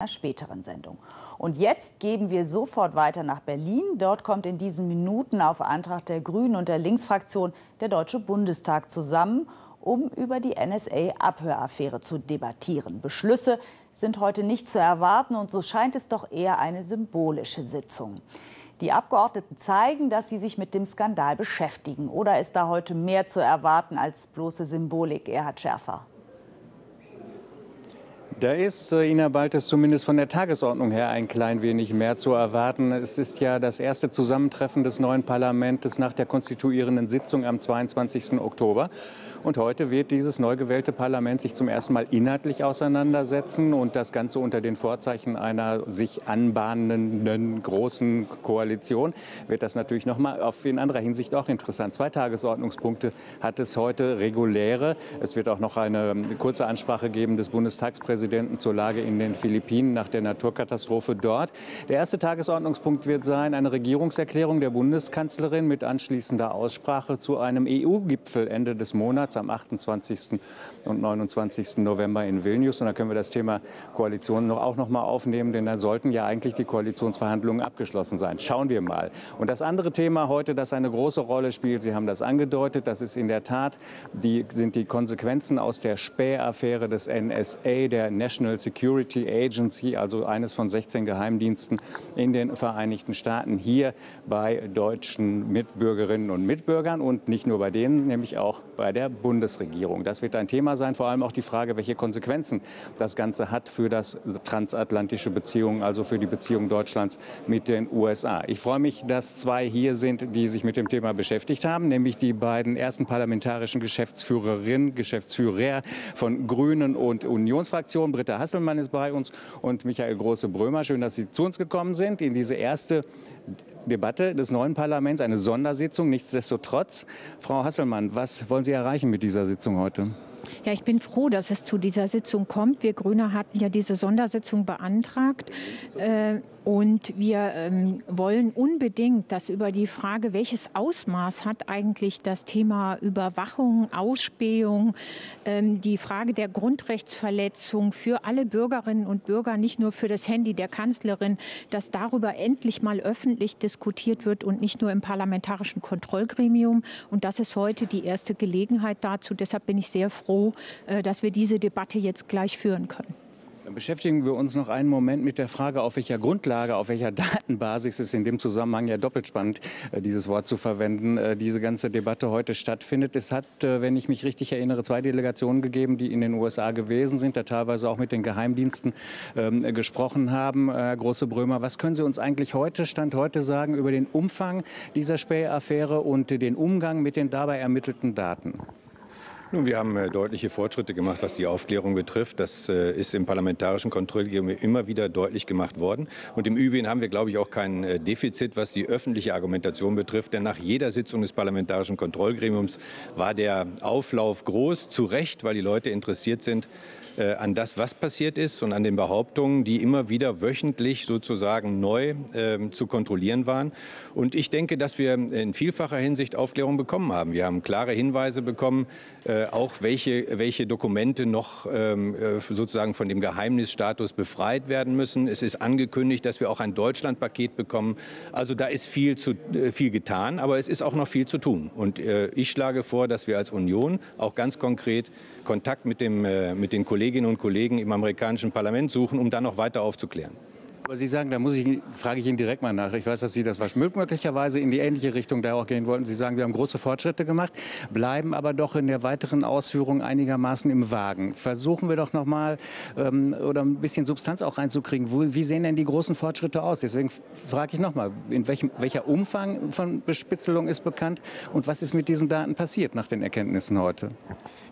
einer späteren Sendung. Und jetzt geben wir sofort weiter nach Berlin. Dort kommt in diesen Minuten auf Antrag der Grünen und der Linksfraktion der Deutsche Bundestag zusammen, um über die NSA-Abhöraffäre zu debattieren. Beschlüsse sind heute nicht zu erwarten und so scheint es doch eher eine symbolische Sitzung. Die Abgeordneten zeigen, dass sie sich mit dem Skandal beschäftigen. Oder ist da heute mehr zu erwarten als bloße Symbolik, Erhard Schärfer? Da ist, äh, Ina Baltes, zumindest von der Tagesordnung her ein klein wenig mehr zu erwarten. Es ist ja das erste Zusammentreffen des neuen Parlaments nach der konstituierenden Sitzung am 22. Oktober. Und heute wird dieses neu gewählte Parlament sich zum ersten Mal inhaltlich auseinandersetzen und das Ganze unter den Vorzeichen einer sich anbahnenden großen Koalition wird das natürlich noch mal auf in anderer Hinsicht auch interessant. Zwei Tagesordnungspunkte hat es heute reguläre. Es wird auch noch eine kurze Ansprache geben des Bundestagspräsidenten zur Lage in den Philippinen nach der Naturkatastrophe dort. Der erste Tagesordnungspunkt wird sein eine Regierungserklärung der Bundeskanzlerin mit anschließender Aussprache zu einem EU-Gipfel Ende des Monats März, am 28. und 29. November in Vilnius. Und da können wir das Thema Koalition auch noch mal aufnehmen, denn dann sollten ja eigentlich die Koalitionsverhandlungen abgeschlossen sein. Schauen wir mal. Und das andere Thema heute, das eine große Rolle spielt, Sie haben das angedeutet, das ist in der Tat, die, sind die Konsequenzen aus der Spähaffäre des NSA, der National Security Agency, also eines von 16 Geheimdiensten in den Vereinigten Staaten, hier bei deutschen Mitbürgerinnen und Mitbürgern und nicht nur bei denen, nämlich auch bei der Bundesregierung. Das wird ein Thema sein, vor allem auch die Frage, welche Konsequenzen das Ganze hat für das transatlantische Beziehungen, also für die Beziehung Deutschlands mit den USA. Ich freue mich, dass zwei hier sind, die sich mit dem Thema beschäftigt haben, nämlich die beiden ersten parlamentarischen Geschäftsführerinnen, Geschäftsführer von Grünen und Unionsfraktionen. Britta Hasselmann ist bei uns und Michael Große-Brömer. Schön, dass Sie zu uns gekommen sind in diese erste Debatte des neuen Parlaments, eine Sondersitzung. Nichtsdestotrotz, Frau Hasselmann, was wollen Sie erreichen mit dieser Sitzung heute? Ja, ich bin froh, dass es zu dieser Sitzung kommt. Wir Grüne hatten ja diese Sondersitzung beantragt. Äh, und wir ähm, wollen unbedingt, dass über die Frage, welches Ausmaß hat eigentlich das Thema Überwachung, Ausspähung, ähm, die Frage der Grundrechtsverletzung für alle Bürgerinnen und Bürger, nicht nur für das Handy der Kanzlerin, dass darüber endlich mal öffentlich diskutiert wird und nicht nur im parlamentarischen Kontrollgremium. Und das ist heute die erste Gelegenheit dazu. Deshalb bin ich sehr froh, äh, dass wir diese Debatte jetzt gleich führen können. Dann beschäftigen wir uns noch einen Moment mit der Frage, auf welcher Grundlage, auf welcher Datenbasis ist in dem Zusammenhang ja doppelt spannend, äh, dieses Wort zu verwenden, äh, diese ganze Debatte heute stattfindet. Es hat, äh, wenn ich mich richtig erinnere, zwei Delegationen gegeben, die in den USA gewesen sind, da teilweise auch mit den Geheimdiensten ähm, gesprochen haben. Herr Große Brömer, was können Sie uns eigentlich heute, Stand heute sagen, über den Umfang dieser Spähaffäre und den Umgang mit den dabei ermittelten Daten? Nun, wir haben äh, deutliche Fortschritte gemacht, was die Aufklärung betrifft. Das äh, ist im parlamentarischen Kontrollgremium immer wieder deutlich gemacht worden. Und im Übrigen haben wir, glaube ich, auch kein äh, Defizit, was die öffentliche Argumentation betrifft. Denn nach jeder Sitzung des parlamentarischen Kontrollgremiums war der Auflauf groß, zu Recht, weil die Leute interessiert sind äh, an das, was passiert ist und an den Behauptungen, die immer wieder wöchentlich sozusagen neu äh, zu kontrollieren waren. Und ich denke, dass wir in vielfacher Hinsicht Aufklärung bekommen haben. Wir haben klare Hinweise bekommen, äh, auch welche, welche Dokumente noch ähm, äh, sozusagen von dem Geheimnisstatus befreit werden müssen. Es ist angekündigt, dass wir auch ein Deutschlandpaket bekommen. Also da ist viel, zu, äh, viel getan, aber es ist auch noch viel zu tun. Und äh, ich schlage vor, dass wir als Union auch ganz konkret Kontakt mit, dem, mit den Kolleginnen und Kollegen im amerikanischen Parlament suchen, um dann noch weiter aufzuklären. Aber Sie sagen, da muss ich, frage ich Ihnen direkt mal nach. Ich weiß, dass Sie das möglicherweise in die ähnliche Richtung da auch gehen wollten. Sie sagen, wir haben große Fortschritte gemacht, bleiben aber doch in der weiteren Ausführung einigermaßen im Wagen. Versuchen wir doch noch mal ähm, oder ein bisschen Substanz auch reinzukriegen. Wo, wie sehen denn die großen Fortschritte aus? Deswegen frage ich noch mal, in welchem, welcher Umfang von Bespitzelung ist bekannt und was ist mit diesen Daten passiert nach den Erkenntnissen heute?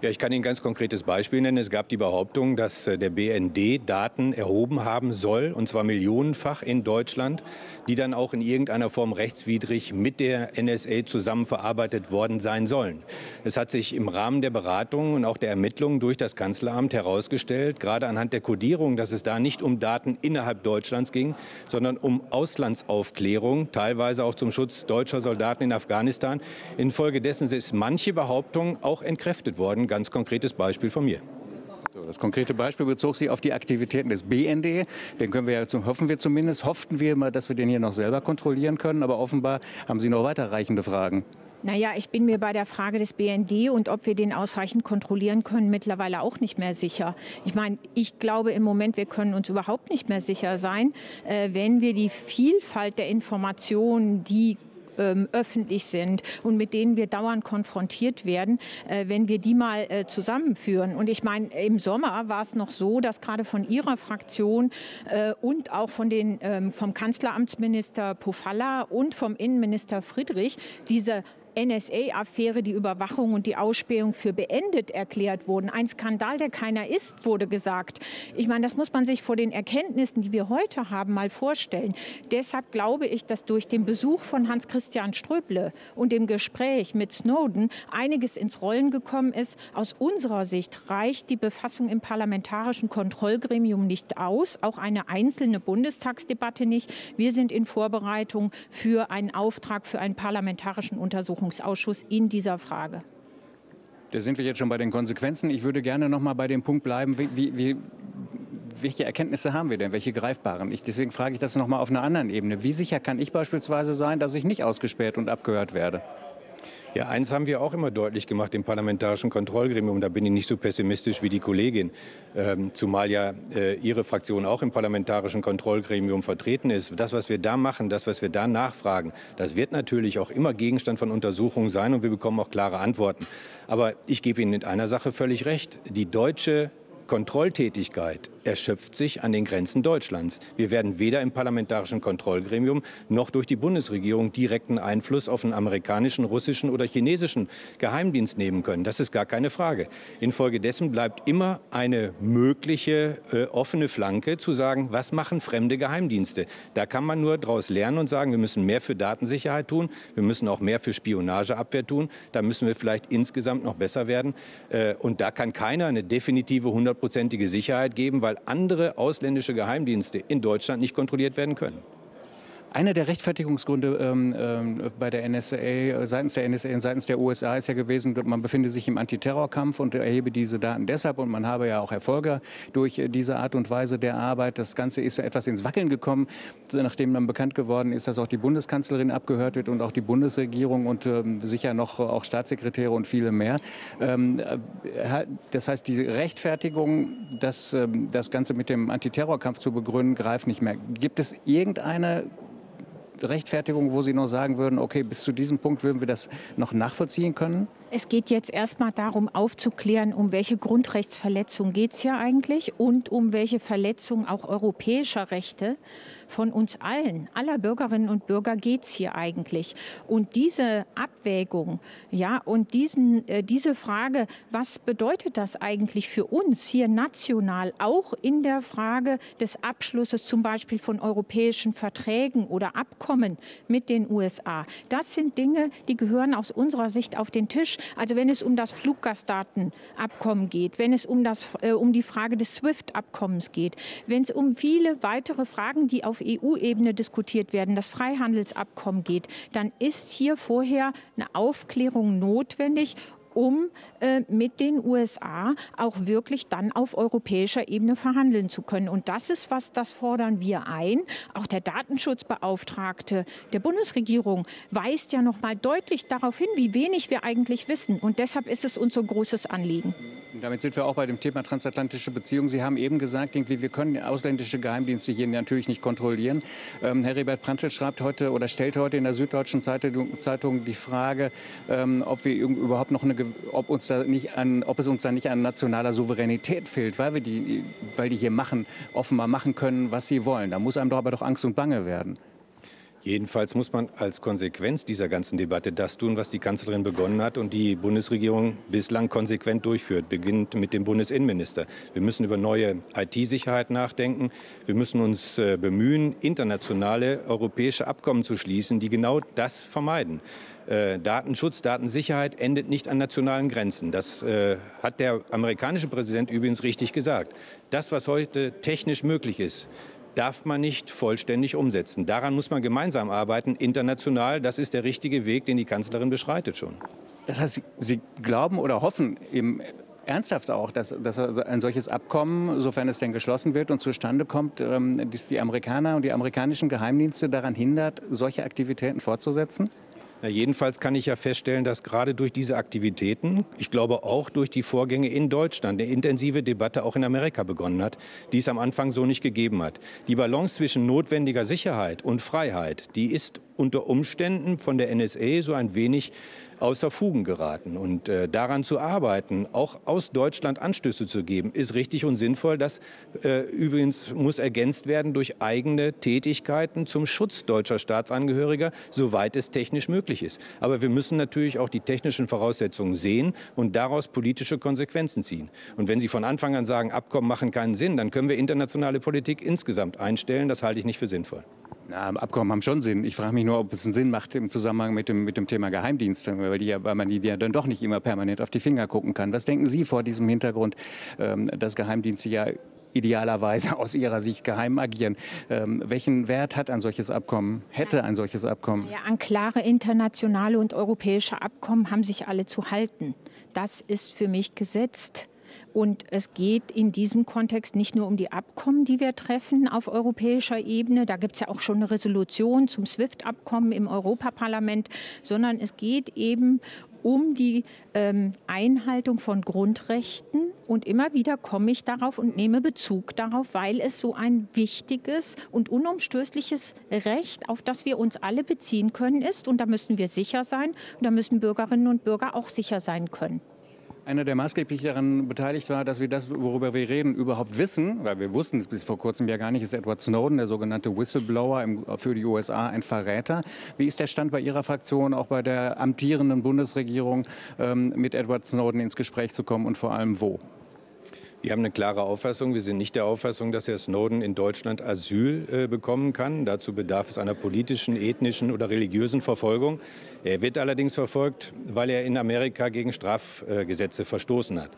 Ja, ich kann Ihnen ein ganz konkretes Beispiel nennen. Es gab die Behauptung, dass äh, der BND Daten erhoben haben soll, und zwar Millionen millionenfach in Deutschland, die dann auch in irgendeiner Form rechtswidrig mit der NSA zusammen verarbeitet worden sein sollen. Es hat sich im Rahmen der Beratungen und auch der Ermittlungen durch das Kanzleramt herausgestellt, gerade anhand der Kodierung, dass es da nicht um Daten innerhalb Deutschlands ging, sondern um Auslandsaufklärung, teilweise auch zum Schutz deutscher Soldaten in Afghanistan. Infolgedessen ist manche Behauptung auch entkräftet worden. Ganz konkretes Beispiel von mir. Das konkrete Beispiel bezog sich auf die Aktivitäten des BND. Den können wir ja, hoffen wir zumindest, hofften wir mal, dass wir den hier noch selber kontrollieren können. Aber offenbar haben Sie noch weiterreichende Fragen. Naja, ich bin mir bei der Frage des BND und ob wir den ausreichend kontrollieren können, mittlerweile auch nicht mehr sicher. Ich meine, ich glaube im Moment, wir können uns überhaupt nicht mehr sicher sein, äh, wenn wir die Vielfalt der Informationen, die ähm, öffentlich sind und mit denen wir dauernd konfrontiert werden, äh, wenn wir die mal äh, zusammenführen. Und ich meine, im Sommer war es noch so, dass gerade von Ihrer Fraktion äh, und auch von den, ähm, vom Kanzleramtsminister Pofalla und vom Innenminister Friedrich diese NSA-Affäre, die Überwachung und die Ausspähung für beendet erklärt wurden. Ein Skandal, der keiner ist, wurde gesagt. Ich meine, das muss man sich vor den Erkenntnissen, die wir heute haben, mal vorstellen. Deshalb glaube ich, dass durch den Besuch von Hans-Christian Ströble und dem Gespräch mit Snowden einiges ins Rollen gekommen ist. Aus unserer Sicht reicht die Befassung im parlamentarischen Kontrollgremium nicht aus, auch eine einzelne Bundestagsdebatte nicht. Wir sind in Vorbereitung für einen Auftrag für einen parlamentarischen Untersuchungsausschuss. Untersuchungsausschuss in dieser Frage. Da sind wir jetzt schon bei den Konsequenzen. Ich würde gerne noch mal bei dem Punkt bleiben, wie, wie, welche Erkenntnisse haben wir denn, welche greifbaren? Ich, deswegen frage ich das noch mal auf einer anderen Ebene. Wie sicher kann ich beispielsweise sein, dass ich nicht ausgespäht und abgehört werde? Ja, eins haben wir auch immer deutlich gemacht im parlamentarischen Kontrollgremium. Da bin ich nicht so pessimistisch wie die Kollegin, ähm, zumal ja äh, Ihre Fraktion auch im parlamentarischen Kontrollgremium vertreten ist. Das, was wir da machen, das, was wir da nachfragen, das wird natürlich auch immer Gegenstand von Untersuchungen sein und wir bekommen auch klare Antworten. Aber ich gebe Ihnen in einer Sache völlig recht. Die deutsche Kontrolltätigkeit erschöpft sich an den Grenzen Deutschlands. Wir werden weder im parlamentarischen Kontrollgremium noch durch die Bundesregierung direkten Einfluss auf den amerikanischen, russischen oder chinesischen Geheimdienst nehmen können. Das ist gar keine Frage. Infolgedessen bleibt immer eine mögliche äh, offene Flanke zu sagen, was machen fremde Geheimdienste. Da kann man nur daraus lernen und sagen, wir müssen mehr für Datensicherheit tun, wir müssen auch mehr für Spionageabwehr tun, da müssen wir vielleicht insgesamt noch besser werden. Äh, und da kann keiner eine definitive hundertprozentige Sicherheit geben, weil andere ausländische Geheimdienste in Deutschland nicht kontrolliert werden können. Einer der Rechtfertigungsgründe ähm, äh, bei der NSA, seitens der NSA und seitens der USA ist ja gewesen, man befinde sich im Antiterrorkampf und erhebe diese Daten deshalb und man habe ja auch Erfolge durch diese Art und Weise der Arbeit. Das Ganze ist ja etwas ins Wackeln gekommen, nachdem dann bekannt geworden ist, dass auch die Bundeskanzlerin abgehört wird und auch die Bundesregierung und ähm, sicher noch auch Staatssekretäre und viele mehr. Ähm, äh, das heißt, die Rechtfertigung, das, ähm, das Ganze mit dem Antiterrorkampf zu begründen, greift nicht mehr. Gibt es irgendeine Rechtfertigung, wo Sie noch sagen würden, okay, bis zu diesem Punkt würden wir das noch nachvollziehen können? Es geht jetzt erstmal darum, aufzuklären, um welche Grundrechtsverletzung geht es hier eigentlich und um welche Verletzung auch europäischer Rechte von uns allen, aller Bürgerinnen und Bürger geht es hier eigentlich. Und diese Abwägung, ja, und diesen, äh, diese Frage, was bedeutet das eigentlich für uns hier national, auch in der Frage des Abschlusses zum Beispiel von europäischen Verträgen oder Abkommen mit den USA, das sind Dinge, die gehören aus unserer Sicht auf den Tisch. Also wenn es um das Fluggastdatenabkommen geht, wenn es um, das, äh, um die Frage des SWIFT-Abkommens geht, wenn es um viele weitere Fragen, die auf auf EU-Ebene diskutiert werden, das Freihandelsabkommen geht, dann ist hier vorher eine Aufklärung notwendig um äh, mit den USA auch wirklich dann auf europäischer Ebene verhandeln zu können. Und das ist was, das fordern wir ein. Auch der Datenschutzbeauftragte der Bundesregierung weist ja noch mal deutlich darauf hin, wie wenig wir eigentlich wissen. Und deshalb ist es uns so ein großes Anliegen. Und damit sind wir auch bei dem Thema transatlantische Beziehungen. Sie haben eben gesagt, irgendwie, wir können ausländische Geheimdienste hier natürlich nicht kontrollieren. Ähm, Herr Rebert Prantl schreibt heute oder stellt heute in der Süddeutschen Zeitung, Zeitung die Frage, ähm, ob wir überhaupt noch eine ob, uns da nicht an, ob es uns da nicht an nationaler Souveränität fehlt, weil wir die, weil die hier machen, offenbar machen können, was sie wollen. Da muss einem doch aber doch Angst und Bange werden. Jedenfalls muss man als Konsequenz dieser ganzen Debatte das tun, was die Kanzlerin begonnen hat und die Bundesregierung bislang konsequent durchführt, beginnt mit dem Bundesinnenminister. Wir müssen über neue IT-Sicherheit nachdenken. Wir müssen uns äh, bemühen, internationale europäische Abkommen zu schließen, die genau das vermeiden. Äh, Datenschutz, Datensicherheit endet nicht an nationalen Grenzen. Das äh, hat der amerikanische Präsident übrigens richtig gesagt. Das, was heute technisch möglich ist, darf man nicht vollständig umsetzen. Daran muss man gemeinsam arbeiten, international. Das ist der richtige Weg, den die Kanzlerin beschreitet schon. Das heißt, Sie glauben oder hoffen eben ernsthaft auch, dass, dass ein solches Abkommen, sofern es denn geschlossen wird und zustande kommt, ähm, dass die Amerikaner und die amerikanischen Geheimdienste daran hindert, solche Aktivitäten fortzusetzen? Na, jedenfalls kann ich ja feststellen, dass gerade durch diese Aktivitäten, ich glaube auch durch die Vorgänge in Deutschland, eine intensive Debatte auch in Amerika begonnen hat, die es am Anfang so nicht gegeben hat. Die Balance zwischen notwendiger Sicherheit und Freiheit, die ist unter Umständen von der NSA so ein wenig außer Fugen geraten. Und äh, daran zu arbeiten, auch aus Deutschland Anstöße zu geben, ist richtig und sinnvoll. Das äh, übrigens muss ergänzt werden durch eigene Tätigkeiten zum Schutz deutscher Staatsangehöriger, soweit es technisch möglich ist. Aber wir müssen natürlich auch die technischen Voraussetzungen sehen und daraus politische Konsequenzen ziehen. Und wenn Sie von Anfang an sagen, Abkommen machen keinen Sinn, dann können wir internationale Politik insgesamt einstellen. Das halte ich nicht für sinnvoll. Na, Abkommen haben schon Sinn. Ich frage mich nur, ob es einen Sinn macht im Zusammenhang mit dem, mit dem Thema Geheimdienste, weil, die, weil man die ja dann doch nicht immer permanent auf die Finger gucken kann. Was denken Sie vor diesem Hintergrund, ähm, dass Geheimdienste ja idealerweise aus Ihrer Sicht geheim agieren. Ähm, welchen Wert hat ein solches Abkommen, hätte ein solches Abkommen? Ja, an klare internationale und europäische Abkommen haben sich alle zu halten. Das ist für mich gesetzt. Und es geht in diesem Kontext nicht nur um die Abkommen, die wir treffen auf europäischer Ebene. Da gibt es ja auch schon eine Resolution zum SWIFT-Abkommen im Europaparlament, sondern es geht eben um die ähm, Einhaltung von Grundrechten. Und immer wieder komme ich darauf und nehme Bezug darauf, weil es so ein wichtiges und unumstößliches Recht, auf das wir uns alle beziehen können, ist. Und da müssen wir sicher sein. Und da müssen Bürgerinnen und Bürger auch sicher sein können einer, der maßgeblich daran beteiligt war, dass wir das, worüber wir reden, überhaupt wissen, weil wir wussten es bis vor kurzem ja gar nicht, ist Edward Snowden, der sogenannte Whistleblower im, für die USA, ein Verräter. Wie ist der Stand bei Ihrer Fraktion, auch bei der amtierenden Bundesregierung, ähm, mit Edward Snowden ins Gespräch zu kommen und vor allem wo? Wir haben eine klare Auffassung. Wir sind nicht der Auffassung, dass Herr Snowden in Deutschland Asyl äh, bekommen kann. Dazu bedarf es einer politischen, ethnischen oder religiösen Verfolgung. Er wird allerdings verfolgt, weil er in Amerika gegen Strafgesetze verstoßen hat.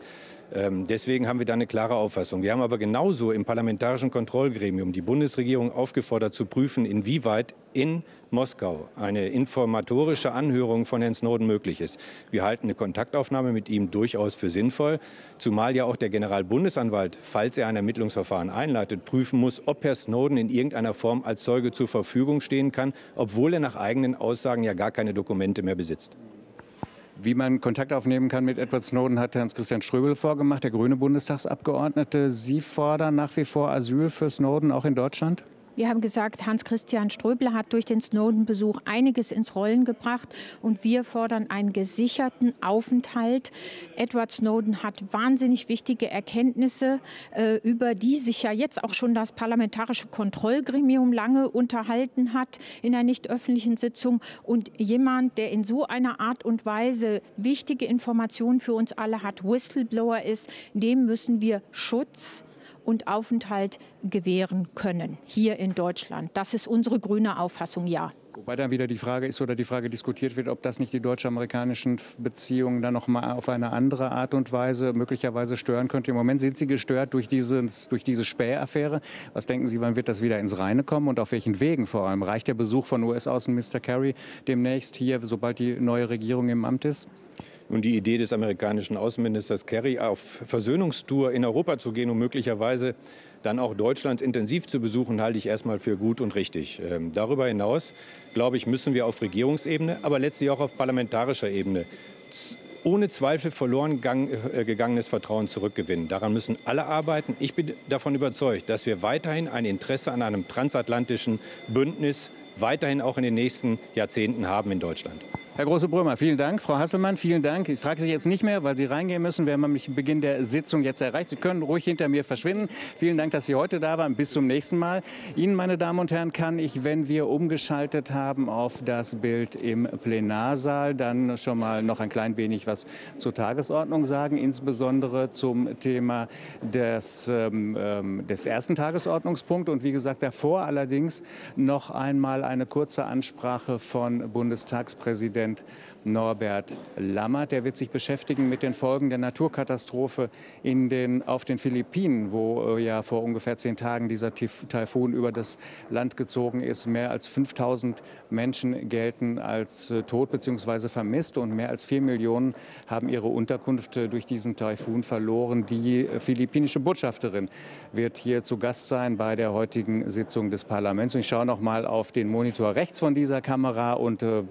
Ähm, deswegen haben wir da eine klare Auffassung. Wir haben aber genauso im parlamentarischen Kontrollgremium die Bundesregierung aufgefordert zu prüfen, inwieweit in Moskau eine informatorische Anhörung von Herrn Snowden möglich ist. Wir halten eine Kontaktaufnahme mit ihm durchaus für sinnvoll, zumal ja auch der Generalbundesanwalt, falls er ein Ermittlungsverfahren einleitet, prüfen muss, ob Herr Snowden in irgendeiner Form als Zeuge zur Verfügung stehen kann, obwohl er nach eigenen Aussagen ja gar keine Dokumente mehr besitzt. Wie man Kontakt aufnehmen kann mit Edward Snowden, hat Hans-Christian Ströbel vorgemacht, der grüne Bundestagsabgeordnete. Sie fordern nach wie vor Asyl für Snowden auch in Deutschland? Wir haben gesagt, Hans-Christian Ströbler hat durch den Snowden-Besuch einiges ins Rollen gebracht und wir fordern einen gesicherten Aufenthalt. Edward Snowden hat wahnsinnig wichtige Erkenntnisse, äh, über die sich ja jetzt auch schon das parlamentarische Kontrollgremium lange unterhalten hat in einer nicht öffentlichen Sitzung. Und jemand, der in so einer Art und Weise wichtige Informationen für uns alle hat, Whistleblower ist, dem müssen wir Schutz und Aufenthalt gewähren können hier in Deutschland. Das ist unsere grüne Auffassung, ja. Wobei dann wieder die Frage ist oder die Frage diskutiert wird, ob das nicht die deutsch-amerikanischen Beziehungen dann noch mal auf eine andere Art und Weise möglicherweise stören könnte. Im Moment sind sie gestört durch, dieses, durch diese Spähaffäre. Was denken Sie, wann wird das wieder ins Reine kommen und auf welchen Wegen vor allem? Reicht der Besuch von US-Außenminister Kerry demnächst hier, sobald die neue Regierung im Amt ist? Und die Idee des amerikanischen Außenministers Kerry, auf Versöhnungstour in Europa zu gehen und möglicherweise dann auch Deutschland intensiv zu besuchen, halte ich erstmal für gut und richtig. Ähm, darüber hinaus, glaube ich, müssen wir auf Regierungsebene, aber letztlich auch auf parlamentarischer Ebene ohne Zweifel verloren gang, äh, gegangenes Vertrauen zurückgewinnen. Daran müssen alle arbeiten. Ich bin davon überzeugt, dass wir weiterhin ein Interesse an einem transatlantischen Bündnis weiterhin auch in den nächsten Jahrzehnten haben in Deutschland. Herr Große-Brömer, vielen Dank. Frau Hasselmann, vielen Dank. Ich frage Sie jetzt nicht mehr, weil Sie reingehen müssen. Wir haben nämlich Beginn der Sitzung jetzt erreicht. Sie können ruhig hinter mir verschwinden. Vielen Dank, dass Sie heute da waren. Bis zum nächsten Mal. Ihnen, meine Damen und Herren, kann ich, wenn wir umgeschaltet haben auf das Bild im Plenarsaal, dann schon mal noch ein klein wenig was zur Tagesordnung sagen, insbesondere zum Thema des, ähm, ähm des ersten Tagesordnungspunkts. Und wie gesagt, davor allerdings noch einmal eine kurze Ansprache von Bundestagspräsident Präsident Norbert Lammert. Der wird sich beschäftigen mit den Folgen der Naturkatastrophe in den, auf den Philippinen, wo äh, ja vor ungefähr zehn Tagen dieser Taifun über das Land gezogen ist. Mehr als 5000 Menschen gelten als äh, tot bzw. vermisst und mehr als vier Millionen haben ihre Unterkunft äh, durch diesen Taifun verloren. Die philippinische Botschafterin wird hier zu Gast sein bei der heutigen Sitzung des Parlaments. Und ich schaue noch mal auf den Monitor rechts von dieser Kamera und äh,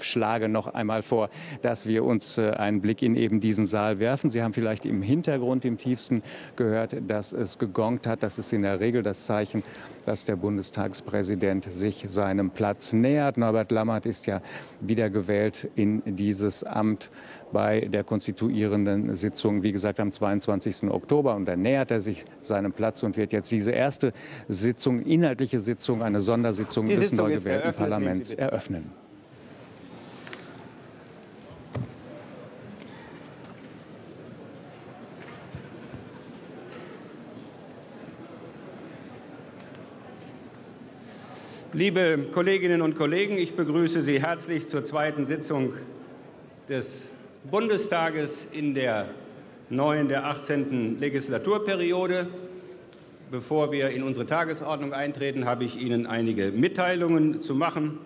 schlage noch einmal vor, dass wir uns äh, einen Blick in eben diesen Saal werfen. Sie haben vielleicht im Hintergrund im tiefsten gehört, dass es gegongt hat. Das ist in der Regel das Zeichen, dass der Bundestagspräsident sich seinem Platz nähert. Norbert Lammert ist ja wiedergewählt in dieses Amt bei der konstituierenden Sitzung, wie gesagt, am 22. Oktober. Und dann nähert er sich seinem Platz und wird jetzt diese erste Sitzung, inhaltliche Sitzung, eine Sondersitzung Die des Sitzung neu gewählten Parlaments eröffnen. Liebe Kolleginnen und Kollegen, ich begrüße Sie herzlich zur zweiten Sitzung des Bundestages in der neuen, der 18. Legislaturperiode. Bevor wir in unsere Tagesordnung eintreten, habe ich Ihnen einige Mitteilungen zu machen.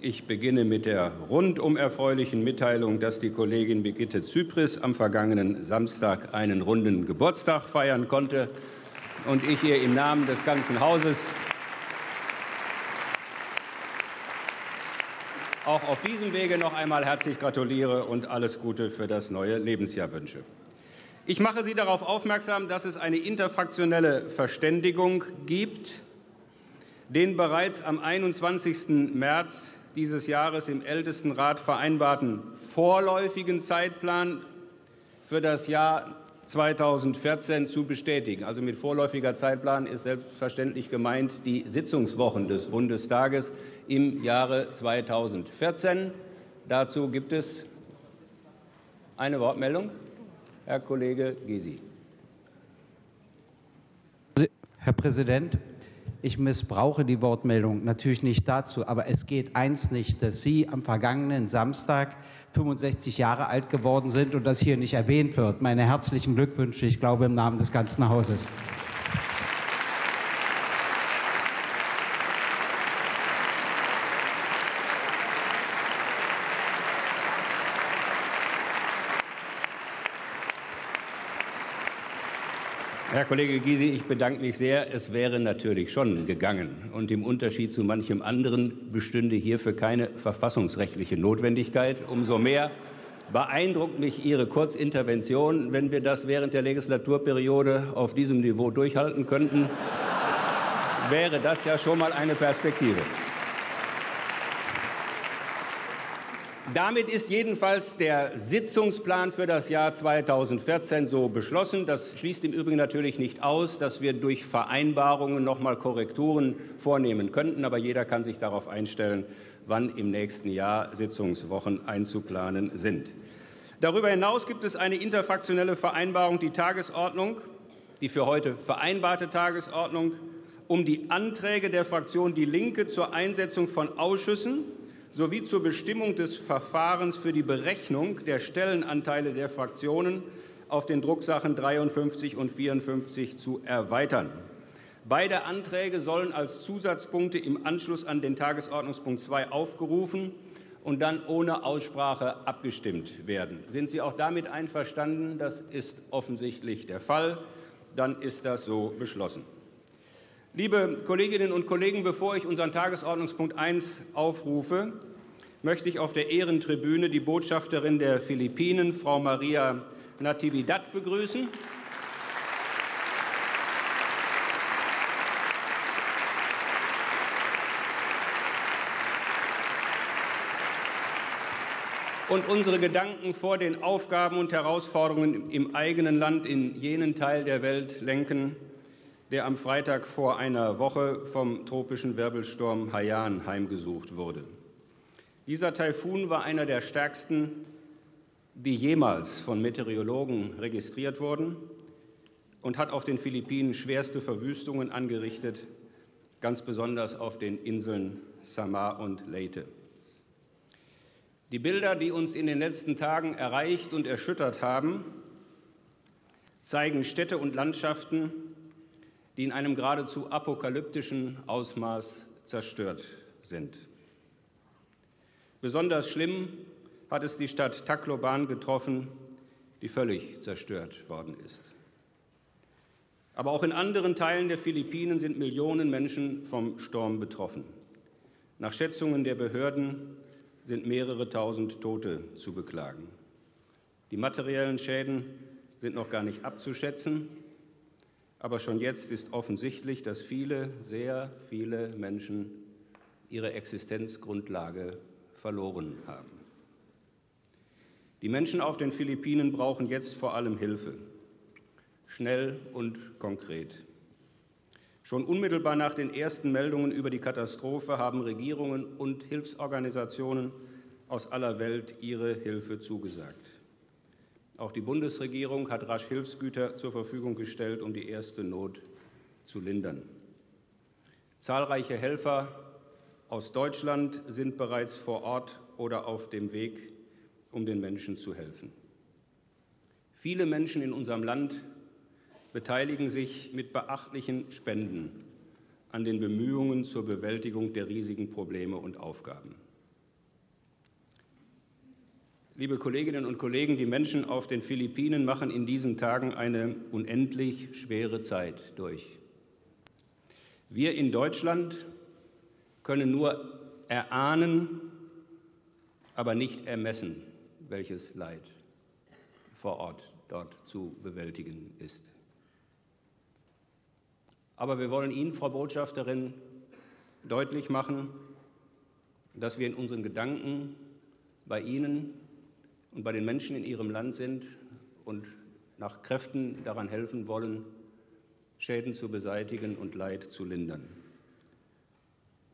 Ich beginne mit der rundum erfreulichen Mitteilung, dass die Kollegin Brigitte Zypris am vergangenen Samstag einen runden Geburtstag feiern konnte und ich ihr im Namen des ganzen Hauses auch auf diesem Wege noch einmal herzlich gratuliere und alles Gute für das neue Lebensjahr wünsche. Ich mache Sie darauf aufmerksam, dass es eine interfraktionelle Verständigung gibt. Den bereits am 21. März dieses Jahres im Ältestenrat vereinbarten vorläufigen Zeitplan für das Jahr 2014 zu bestätigen. Also mit vorläufiger Zeitplan ist selbstverständlich gemeint die Sitzungswochen des Bundestages im Jahre 2014. Dazu gibt es eine Wortmeldung. Herr Kollege Gysi. Herr Präsident, ich missbrauche die Wortmeldung natürlich nicht dazu, aber es geht eins nicht, dass Sie am vergangenen Samstag 65 Jahre alt geworden sind und das hier nicht erwähnt wird. Meine herzlichen Glückwünsche, ich glaube im Namen des ganzen Hauses. Herr Kollege Gysi, ich bedanke mich sehr. Es wäre natürlich schon gegangen. Und im Unterschied zu manchem anderen bestünde hierfür keine verfassungsrechtliche Notwendigkeit. Umso mehr beeindruckt mich Ihre Kurzintervention. Wenn wir das während der Legislaturperiode auf diesem Niveau durchhalten könnten, wäre das ja schon mal eine Perspektive. Damit ist jedenfalls der Sitzungsplan für das Jahr 2014 so beschlossen. Das schließt im Übrigen natürlich nicht aus, dass wir durch Vereinbarungen noch mal Korrekturen vornehmen könnten. Aber jeder kann sich darauf einstellen, wann im nächsten Jahr Sitzungswochen einzuplanen sind. Darüber hinaus gibt es eine interfraktionelle Vereinbarung, die Tagesordnung, die für heute vereinbarte Tagesordnung, um die Anträge der Fraktion Die Linke zur Einsetzung von Ausschüssen sowie zur Bestimmung des Verfahrens für die Berechnung der Stellenanteile der Fraktionen auf den Drucksachen 53 und 54 zu erweitern. Beide Anträge sollen als Zusatzpunkte im Anschluss an den Tagesordnungspunkt 2 aufgerufen und dann ohne Aussprache abgestimmt werden. Sind Sie auch damit einverstanden? Das ist offensichtlich der Fall. Dann ist das so beschlossen. Liebe Kolleginnen und Kollegen, bevor ich unseren Tagesordnungspunkt 1 aufrufe, möchte ich auf der Ehrentribüne die Botschafterin der Philippinen, Frau Maria Natividad, begrüßen. und unsere Gedanken vor den Aufgaben und Herausforderungen im eigenen Land in jenen Teil der Welt lenken, der am Freitag vor einer Woche vom tropischen Wirbelsturm Haiyan heimgesucht wurde. Dieser Taifun war einer der stärksten, die jemals von Meteorologen registriert wurden und hat auf den Philippinen schwerste Verwüstungen angerichtet, ganz besonders auf den Inseln Samar und Leyte. Die Bilder, die uns in den letzten Tagen erreicht und erschüttert haben, zeigen Städte und Landschaften, die in einem geradezu apokalyptischen Ausmaß zerstört sind. Besonders schlimm hat es die Stadt Tacloban getroffen, die völlig zerstört worden ist. Aber auch in anderen Teilen der Philippinen sind Millionen Menschen vom Sturm betroffen. Nach Schätzungen der Behörden sind mehrere tausend Tote zu beklagen. Die materiellen Schäden sind noch gar nicht abzuschätzen, aber schon jetzt ist offensichtlich, dass viele, sehr viele Menschen ihre Existenzgrundlage verloren haben. Die Menschen auf den Philippinen brauchen jetzt vor allem Hilfe, schnell und konkret. Schon unmittelbar nach den ersten Meldungen über die Katastrophe haben Regierungen und Hilfsorganisationen aus aller Welt ihre Hilfe zugesagt. Auch die Bundesregierung hat rasch Hilfsgüter zur Verfügung gestellt, um die erste Not zu lindern. Zahlreiche Helfer aus Deutschland sind bereits vor Ort oder auf dem Weg, um den Menschen zu helfen. Viele Menschen in unserem Land beteiligen sich mit beachtlichen Spenden an den Bemühungen zur Bewältigung der riesigen Probleme und Aufgaben. Liebe Kolleginnen und Kollegen, die Menschen auf den Philippinen machen in diesen Tagen eine unendlich schwere Zeit durch. Wir in Deutschland können nur erahnen, aber nicht ermessen, welches Leid vor Ort dort zu bewältigen ist. Aber wir wollen Ihnen, Frau Botschafterin, deutlich machen, dass wir in unseren Gedanken bei Ihnen und bei den Menschen in Ihrem Land sind und nach Kräften daran helfen wollen, Schäden zu beseitigen und Leid zu lindern.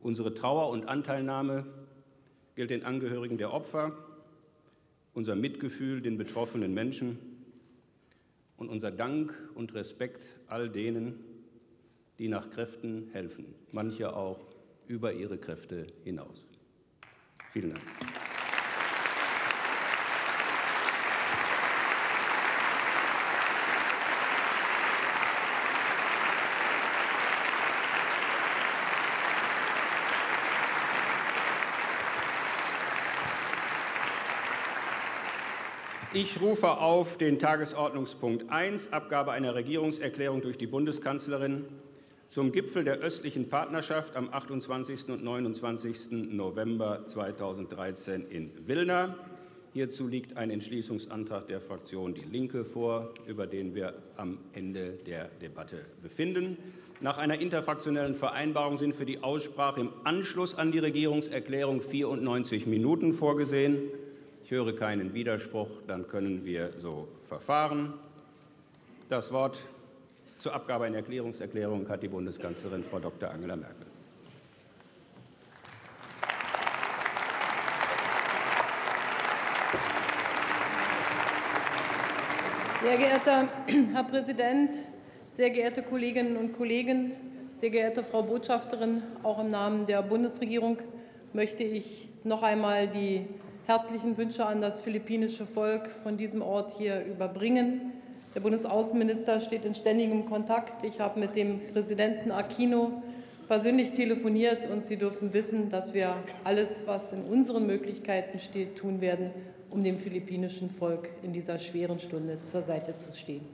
Unsere Trauer und Anteilnahme gilt den Angehörigen der Opfer, unser Mitgefühl den betroffenen Menschen und unser Dank und Respekt all denen, die nach Kräften helfen, manche auch über ihre Kräfte hinaus. Vielen Dank. Ich rufe auf den Tagesordnungspunkt 1, Abgabe einer Regierungserklärung durch die Bundeskanzlerin zum Gipfel der östlichen Partnerschaft am 28. und 29. November 2013 in Wilna. Hierzu liegt ein Entschließungsantrag der Fraktion Die Linke vor, über den wir am Ende der Debatte befinden. Nach einer interfraktionellen Vereinbarung sind für die Aussprache im Anschluss an die Regierungserklärung 94 Minuten vorgesehen. Höre keinen Widerspruch, dann können wir so verfahren. Das Wort zur Abgabe einer Erklärungserklärung hat die Bundeskanzlerin Frau Dr. Angela Merkel. Sehr geehrter Herr Präsident, sehr geehrte Kolleginnen und Kollegen, sehr geehrte Frau Botschafterin, auch im Namen der Bundesregierung möchte ich noch einmal die herzlichen Wünsche an das philippinische Volk von diesem Ort hier überbringen. Der Bundesaußenminister steht in ständigem Kontakt. Ich habe mit dem Präsidenten Aquino persönlich telefoniert und Sie dürfen wissen, dass wir alles, was in unseren Möglichkeiten steht, tun werden, um dem philippinischen Volk in dieser schweren Stunde zur Seite zu stehen.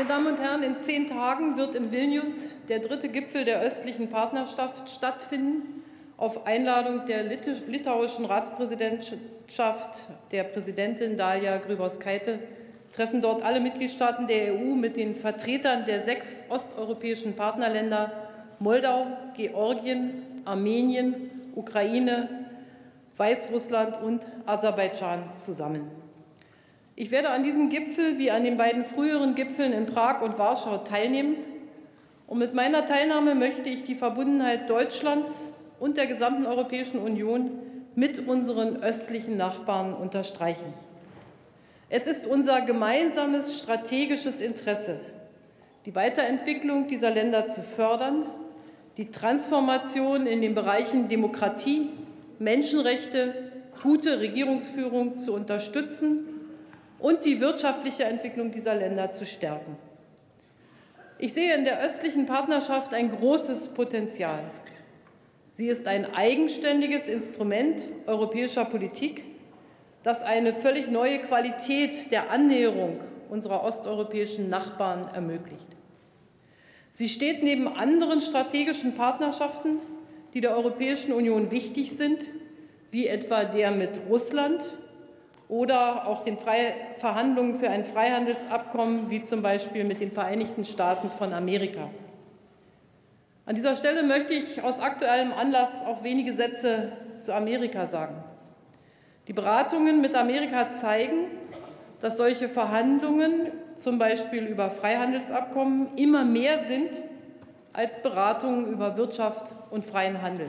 Meine Damen und Herren, in zehn Tagen wird in Vilnius der dritte Gipfel der östlichen Partnerschaft stattfinden auf Einladung der litauischen Ratspräsidentschaft, der Präsidentin Dalia Grybauskaite, treffen dort alle Mitgliedstaaten der EU mit den Vertretern der sechs osteuropäischen Partnerländer Moldau, Georgien, Armenien, Ukraine, Weißrussland und Aserbaidschan zusammen. Ich werde an diesem Gipfel wie an den beiden früheren Gipfeln in Prag und Warschau teilnehmen. Und mit meiner Teilnahme möchte ich die Verbundenheit Deutschlands und der gesamten Europäischen Union mit unseren östlichen Nachbarn unterstreichen. Es ist unser gemeinsames strategisches Interesse, die Weiterentwicklung dieser Länder zu fördern, die Transformation in den Bereichen Demokratie, Menschenrechte, gute Regierungsführung zu unterstützen und die wirtschaftliche Entwicklung dieser Länder zu stärken. Ich sehe in der östlichen Partnerschaft ein großes Potenzial. Sie ist ein eigenständiges Instrument europäischer Politik, das eine völlig neue Qualität der Annäherung unserer osteuropäischen Nachbarn ermöglicht. Sie steht neben anderen strategischen Partnerschaften, die der Europäischen Union wichtig sind, wie etwa der mit Russland oder auch den Verhandlungen für ein Freihandelsabkommen, wie zum Beispiel mit den Vereinigten Staaten von Amerika. An dieser Stelle möchte ich aus aktuellem Anlass auch wenige Sätze zu Amerika sagen. Die Beratungen mit Amerika zeigen, dass solche Verhandlungen, zum Beispiel über Freihandelsabkommen, immer mehr sind als Beratungen über Wirtschaft und freien Handel.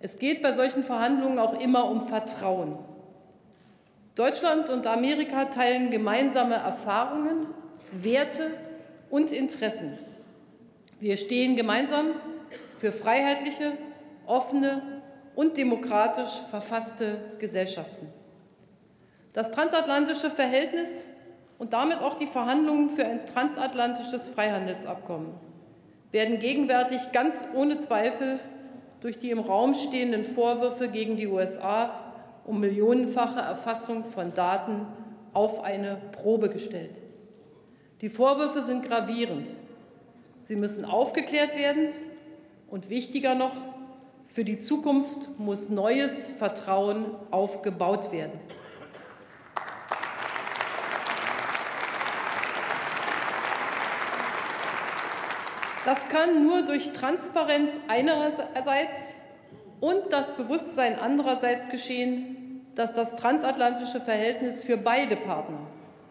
Es geht bei solchen Verhandlungen auch immer um Vertrauen. Deutschland und Amerika teilen gemeinsame Erfahrungen, Werte und Interessen. Wir stehen gemeinsam für freiheitliche, offene und demokratisch verfasste Gesellschaften. Das transatlantische Verhältnis und damit auch die Verhandlungen für ein transatlantisches Freihandelsabkommen werden gegenwärtig ganz ohne Zweifel durch die im Raum stehenden Vorwürfe gegen die USA um millionenfache Erfassung von Daten auf eine Probe gestellt. Die Vorwürfe sind gravierend. Sie müssen aufgeklärt werden und wichtiger noch, für die Zukunft muss neues Vertrauen aufgebaut werden. Das kann nur durch Transparenz einerseits und das Bewusstsein andererseits geschehen, dass das transatlantische Verhältnis für beide Partner,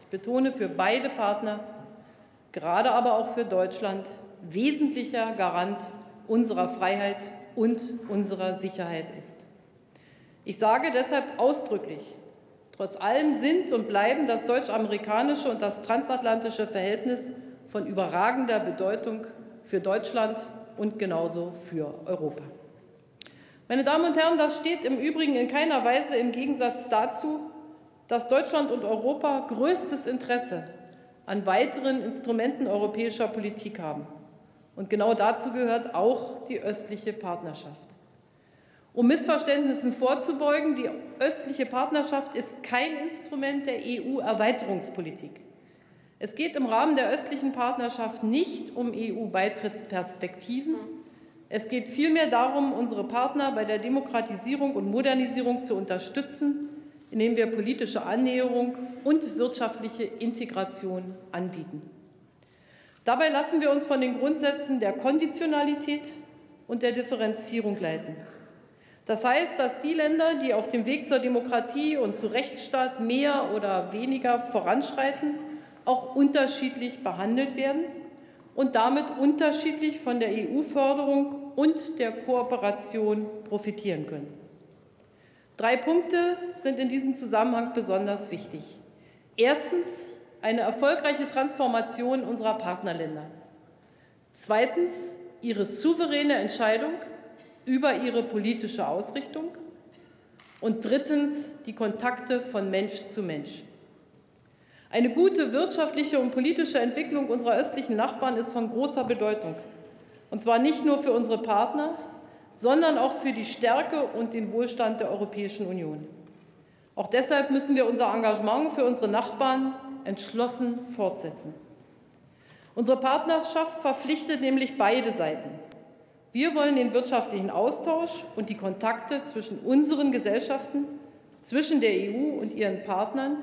ich betone für beide Partner, gerade aber auch für Deutschland, wesentlicher Garant unserer Freiheit und unserer Sicherheit ist. Ich sage deshalb ausdrücklich, trotz allem sind und bleiben das deutsch-amerikanische und das transatlantische Verhältnis von überragender Bedeutung für Deutschland und genauso für Europa. Meine Damen und Herren, das steht im Übrigen in keiner Weise im Gegensatz dazu, dass Deutschland und Europa größtes Interesse an weiteren Instrumenten europäischer Politik haben. Und genau dazu gehört auch die östliche Partnerschaft. Um Missverständnissen vorzubeugen, die östliche Partnerschaft ist kein Instrument der EU-Erweiterungspolitik. Es geht im Rahmen der östlichen Partnerschaft nicht um EU-Beitrittsperspektiven, es geht vielmehr darum, unsere Partner bei der Demokratisierung und Modernisierung zu unterstützen, indem wir politische Annäherung und wirtschaftliche Integration anbieten. Dabei lassen wir uns von den Grundsätzen der Konditionalität und der Differenzierung leiten. Das heißt, dass die Länder, die auf dem Weg zur Demokratie und zu Rechtsstaat mehr oder weniger voranschreiten, auch unterschiedlich behandelt werden und damit unterschiedlich von der EU-Förderung und der Kooperation profitieren können. Drei Punkte sind in diesem Zusammenhang besonders wichtig. Erstens eine erfolgreiche Transformation unserer Partnerländer. Zweitens ihre souveräne Entscheidung über ihre politische Ausrichtung. Und drittens die Kontakte von Mensch zu Mensch. Eine gute wirtschaftliche und politische Entwicklung unserer östlichen Nachbarn ist von großer Bedeutung. Und zwar nicht nur für unsere Partner, sondern auch für die Stärke und den Wohlstand der Europäischen Union. Auch deshalb müssen wir unser Engagement für unsere Nachbarn entschlossen fortsetzen. Unsere Partnerschaft verpflichtet nämlich beide Seiten. Wir wollen den wirtschaftlichen Austausch und die Kontakte zwischen unseren Gesellschaften, zwischen der EU und ihren Partnern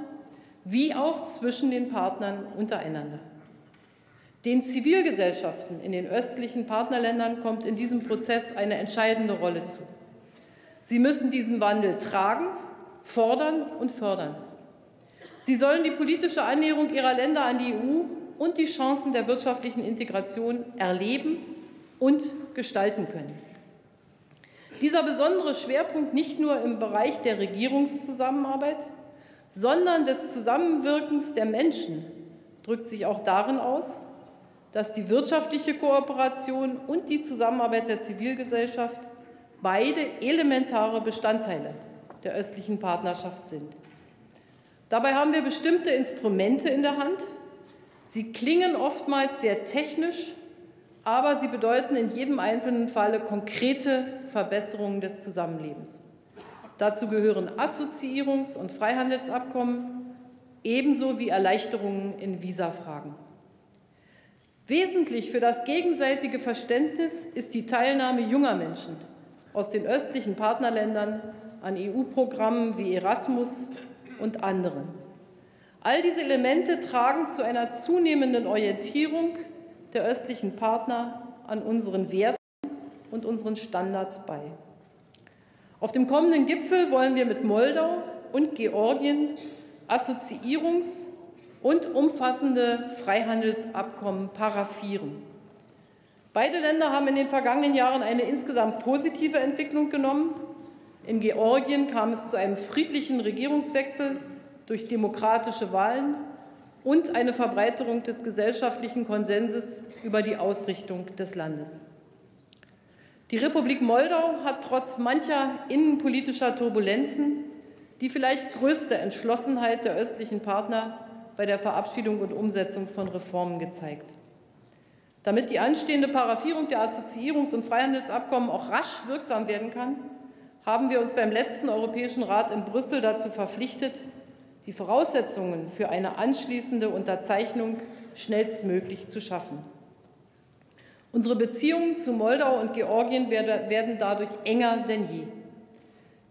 wie auch zwischen den Partnern untereinander. Den Zivilgesellschaften in den östlichen Partnerländern kommt in diesem Prozess eine entscheidende Rolle zu. Sie müssen diesen Wandel tragen, fordern und fördern. Sie sollen die politische Annäherung ihrer Länder an die EU und die Chancen der wirtschaftlichen Integration erleben und gestalten können. Dieser besondere Schwerpunkt nicht nur im Bereich der Regierungszusammenarbeit, sondern des Zusammenwirkens der Menschen drückt sich auch darin aus, dass die wirtschaftliche Kooperation und die Zusammenarbeit der Zivilgesellschaft beide elementare Bestandteile der östlichen Partnerschaft sind. Dabei haben wir bestimmte Instrumente in der Hand. Sie klingen oftmals sehr technisch, aber sie bedeuten in jedem einzelnen Falle konkrete Verbesserungen des Zusammenlebens. Dazu gehören Assoziierungs- und Freihandelsabkommen ebenso wie Erleichterungen in Visafragen. Wesentlich für das gegenseitige Verständnis ist die Teilnahme junger Menschen aus den östlichen Partnerländern an EU-Programmen wie Erasmus und anderen. All diese Elemente tragen zu einer zunehmenden Orientierung der östlichen Partner an unseren Werten und unseren Standards bei. Auf dem kommenden Gipfel wollen wir mit Moldau und Georgien Assoziierungs- und umfassende Freihandelsabkommen paraffieren. Beide Länder haben in den vergangenen Jahren eine insgesamt positive Entwicklung genommen. In Georgien kam es zu einem friedlichen Regierungswechsel durch demokratische Wahlen und eine Verbreiterung des gesellschaftlichen Konsenses über die Ausrichtung des Landes. Die Republik Moldau hat trotz mancher innenpolitischer Turbulenzen die vielleicht größte Entschlossenheit der östlichen Partner bei der Verabschiedung und Umsetzung von Reformen gezeigt. Damit die anstehende Paraffierung der Assoziierungs- und Freihandelsabkommen auch rasch wirksam werden kann, haben wir uns beim letzten Europäischen Rat in Brüssel dazu verpflichtet, die Voraussetzungen für eine anschließende Unterzeichnung schnellstmöglich zu schaffen. Unsere Beziehungen zu Moldau und Georgien werden dadurch enger denn je.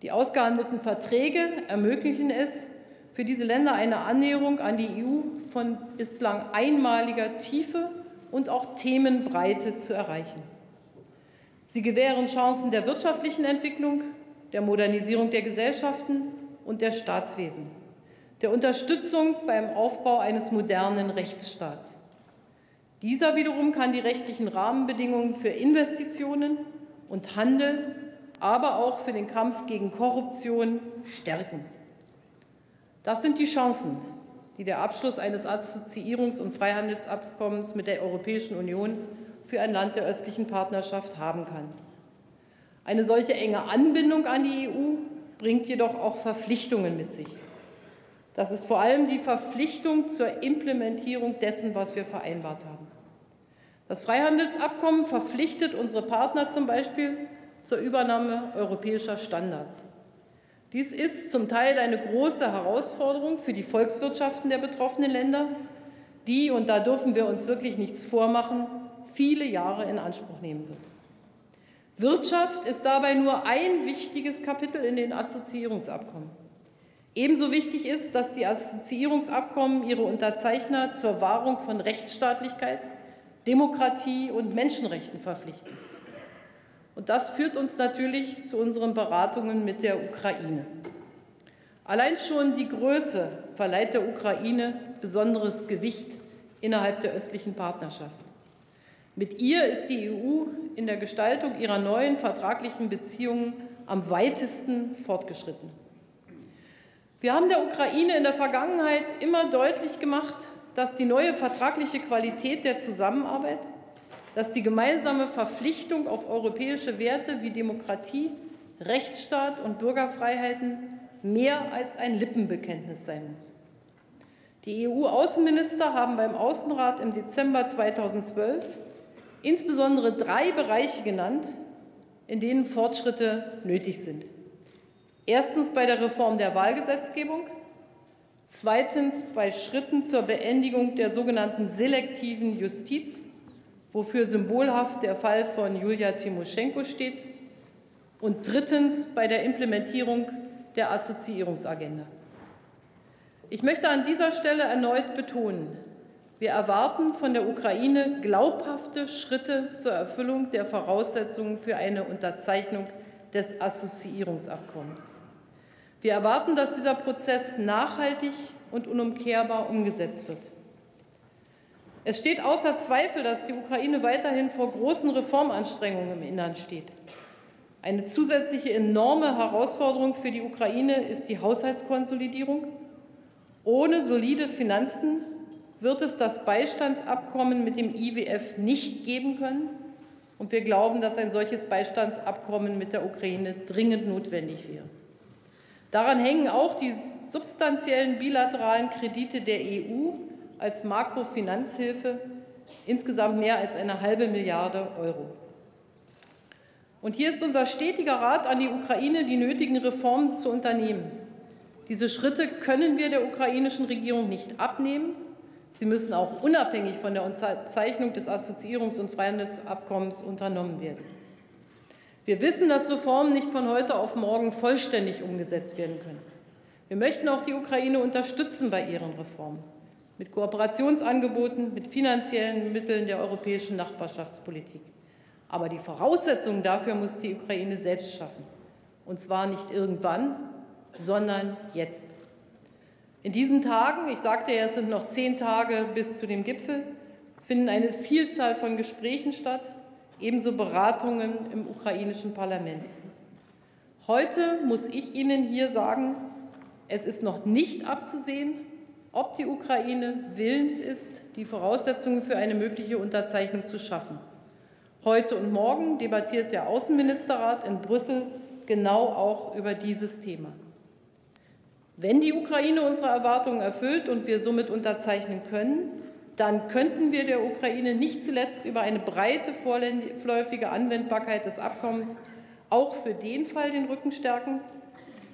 Die ausgehandelten Verträge ermöglichen es, für diese Länder eine Annäherung an die EU von bislang einmaliger Tiefe und auch Themenbreite zu erreichen. Sie gewähren Chancen der wirtschaftlichen Entwicklung, der Modernisierung der Gesellschaften und der Staatswesen, der Unterstützung beim Aufbau eines modernen Rechtsstaats. Dieser wiederum kann die rechtlichen Rahmenbedingungen für Investitionen und Handel, aber auch für den Kampf gegen Korruption stärken. Das sind die Chancen, die der Abschluss eines Assoziierungs- und Freihandelsabkommens mit der Europäischen Union für ein Land der östlichen Partnerschaft haben kann. Eine solche enge Anbindung an die EU bringt jedoch auch Verpflichtungen mit sich. Das ist vor allem die Verpflichtung zur Implementierung dessen, was wir vereinbart haben. Das Freihandelsabkommen verpflichtet unsere Partner zum Beispiel zur Übernahme europäischer Standards. Dies ist zum Teil eine große Herausforderung für die Volkswirtschaften der betroffenen Länder, die, und da dürfen wir uns wirklich nichts vormachen, viele Jahre in Anspruch nehmen wird. Wirtschaft ist dabei nur ein wichtiges Kapitel in den Assoziierungsabkommen. Ebenso wichtig ist, dass die Assoziierungsabkommen ihre Unterzeichner zur Wahrung von Rechtsstaatlichkeit, Demokratie und Menschenrechten verpflichten. Und das führt uns natürlich zu unseren Beratungen mit der Ukraine. Allein schon die Größe verleiht der Ukraine besonderes Gewicht innerhalb der östlichen Partnerschaft. Mit ihr ist die EU in der Gestaltung ihrer neuen vertraglichen Beziehungen am weitesten fortgeschritten. Wir haben der Ukraine in der Vergangenheit immer deutlich gemacht, dass die neue vertragliche Qualität der Zusammenarbeit dass die gemeinsame Verpflichtung auf europäische Werte wie Demokratie, Rechtsstaat und Bürgerfreiheiten mehr als ein Lippenbekenntnis sein muss. Die EU-Außenminister haben beim Außenrat im Dezember 2012 insbesondere drei Bereiche genannt, in denen Fortschritte nötig sind. Erstens bei der Reform der Wahlgesetzgebung, zweitens bei Schritten zur Beendigung der sogenannten selektiven Justiz wofür symbolhaft der Fall von Julia Timoschenko steht, und drittens bei der Implementierung der Assoziierungsagenda. Ich möchte an dieser Stelle erneut betonen, wir erwarten von der Ukraine glaubhafte Schritte zur Erfüllung der Voraussetzungen für eine Unterzeichnung des Assoziierungsabkommens. Wir erwarten, dass dieser Prozess nachhaltig und unumkehrbar umgesetzt wird. Es steht außer Zweifel, dass die Ukraine weiterhin vor großen Reformanstrengungen im Innern steht. Eine zusätzliche enorme Herausforderung für die Ukraine ist die Haushaltskonsolidierung. Ohne solide Finanzen wird es das Beistandsabkommen mit dem IWF nicht geben können. Und wir glauben, dass ein solches Beistandsabkommen mit der Ukraine dringend notwendig wäre. Daran hängen auch die substanziellen bilateralen Kredite der EU als Makrofinanzhilfe, insgesamt mehr als eine halbe Milliarde Euro. Und hier ist unser stetiger Rat an die Ukraine, die nötigen Reformen zu unternehmen. Diese Schritte können wir der ukrainischen Regierung nicht abnehmen. Sie müssen auch unabhängig von der Unterzeichnung des Assoziierungs- und Freihandelsabkommens unternommen werden. Wir wissen, dass Reformen nicht von heute auf morgen vollständig umgesetzt werden können. Wir möchten auch die Ukraine unterstützen bei ihren Reformen mit Kooperationsangeboten, mit finanziellen Mitteln der europäischen Nachbarschaftspolitik. Aber die Voraussetzungen dafür muss die Ukraine selbst schaffen. Und zwar nicht irgendwann, sondern jetzt. In diesen Tagen, ich sagte ja, es sind noch zehn Tage bis zu dem Gipfel, finden eine Vielzahl von Gesprächen statt, ebenso Beratungen im ukrainischen Parlament. Heute muss ich Ihnen hier sagen, es ist noch nicht abzusehen, ob die Ukraine willens ist, die Voraussetzungen für eine mögliche Unterzeichnung zu schaffen. Heute und morgen debattiert der Außenministerrat in Brüssel genau auch über dieses Thema. Wenn die Ukraine unsere Erwartungen erfüllt und wir somit unterzeichnen können, dann könnten wir der Ukraine nicht zuletzt über eine breite vorläufige Anwendbarkeit des Abkommens auch für den Fall den Rücken stärken,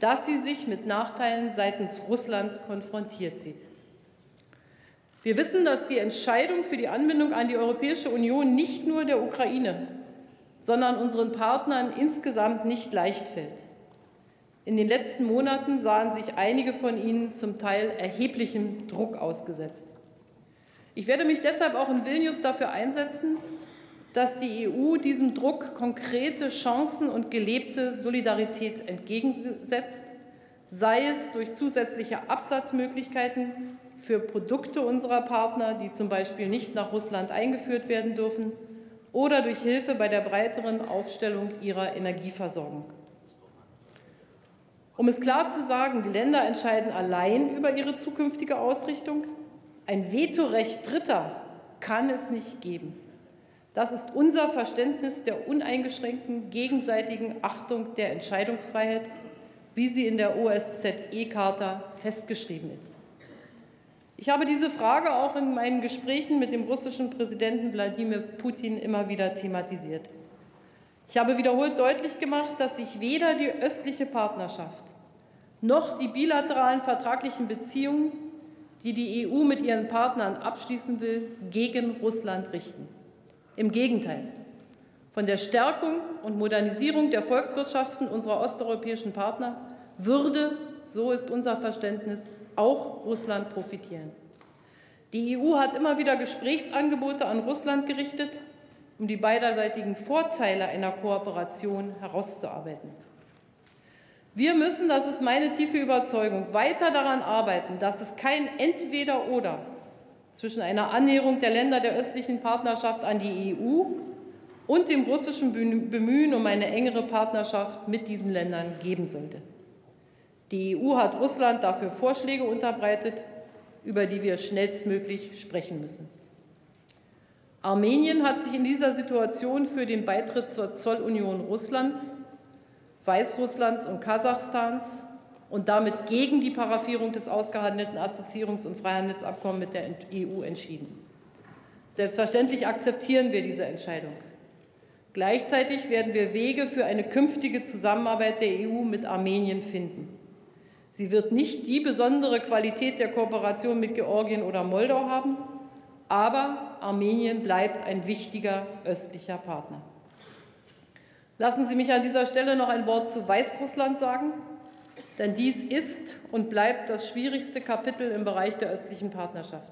dass sie sich mit Nachteilen seitens Russlands konfrontiert sieht. Wir wissen, dass die Entscheidung für die Anbindung an die Europäische Union nicht nur der Ukraine, sondern unseren Partnern insgesamt nicht leicht fällt. In den letzten Monaten sahen sich einige von ihnen zum Teil erheblichem Druck ausgesetzt. Ich werde mich deshalb auch in Vilnius dafür einsetzen, dass die EU diesem Druck konkrete Chancen und gelebte Solidarität entgegensetzt, sei es durch zusätzliche Absatzmöglichkeiten für Produkte unserer Partner, die zum Beispiel nicht nach Russland eingeführt werden dürfen, oder durch Hilfe bei der breiteren Aufstellung ihrer Energieversorgung. Um es klar zu sagen, die Länder entscheiden allein über ihre zukünftige Ausrichtung. Ein Vetorecht Dritter kann es nicht geben. Das ist unser Verständnis der uneingeschränkten gegenseitigen Achtung der Entscheidungsfreiheit, wie sie in der OSZE-Charta festgeschrieben ist. Ich habe diese Frage auch in meinen Gesprächen mit dem russischen Präsidenten Wladimir Putin immer wieder thematisiert. Ich habe wiederholt deutlich gemacht, dass sich weder die östliche Partnerschaft noch die bilateralen vertraglichen Beziehungen, die die EU mit ihren Partnern abschließen will, gegen Russland richten. Im Gegenteil. Von der Stärkung und Modernisierung der Volkswirtschaften unserer osteuropäischen Partner würde, so ist unser Verständnis, auch Russland profitieren. Die EU hat immer wieder Gesprächsangebote an Russland gerichtet, um die beiderseitigen Vorteile einer Kooperation herauszuarbeiten. Wir müssen, das ist meine tiefe Überzeugung, weiter daran arbeiten, dass es kein Entweder-Oder zwischen einer Annäherung der Länder der östlichen Partnerschaft an die EU und dem russischen Bemühen um eine engere Partnerschaft mit diesen Ländern geben sollte. Die EU hat Russland dafür Vorschläge unterbreitet, über die wir schnellstmöglich sprechen müssen. Armenien hat sich in dieser Situation für den Beitritt zur Zollunion Russlands, Weißrusslands und Kasachstans und damit gegen die Paraffierung des ausgehandelten Assoziierungs- und Freihandelsabkommens mit der EU entschieden. Selbstverständlich akzeptieren wir diese Entscheidung. Gleichzeitig werden wir Wege für eine künftige Zusammenarbeit der EU mit Armenien finden. Sie wird nicht die besondere Qualität der Kooperation mit Georgien oder Moldau haben, aber Armenien bleibt ein wichtiger östlicher Partner. Lassen Sie mich an dieser Stelle noch ein Wort zu Weißrussland sagen, denn dies ist und bleibt das schwierigste Kapitel im Bereich der östlichen Partnerschaft.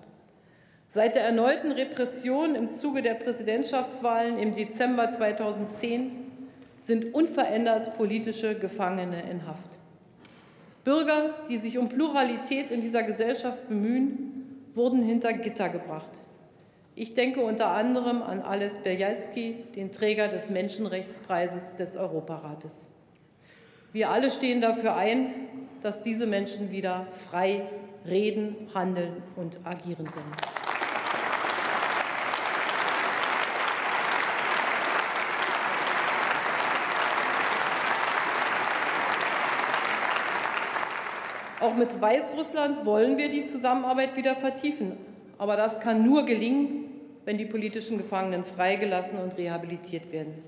Seit der erneuten Repression im Zuge der Präsidentschaftswahlen im Dezember 2010 sind unverändert politische Gefangene in Haft. Bürger, die sich um Pluralität in dieser Gesellschaft bemühen, wurden hinter Gitter gebracht. Ich denke unter anderem an Ales Berjalski, den Träger des Menschenrechtspreises des Europarates. Wir alle stehen dafür ein, dass diese Menschen wieder frei reden, handeln und agieren können. Auch mit Weißrussland wollen wir die Zusammenarbeit wieder vertiefen. Aber das kann nur gelingen, wenn die politischen Gefangenen freigelassen und rehabilitiert werden.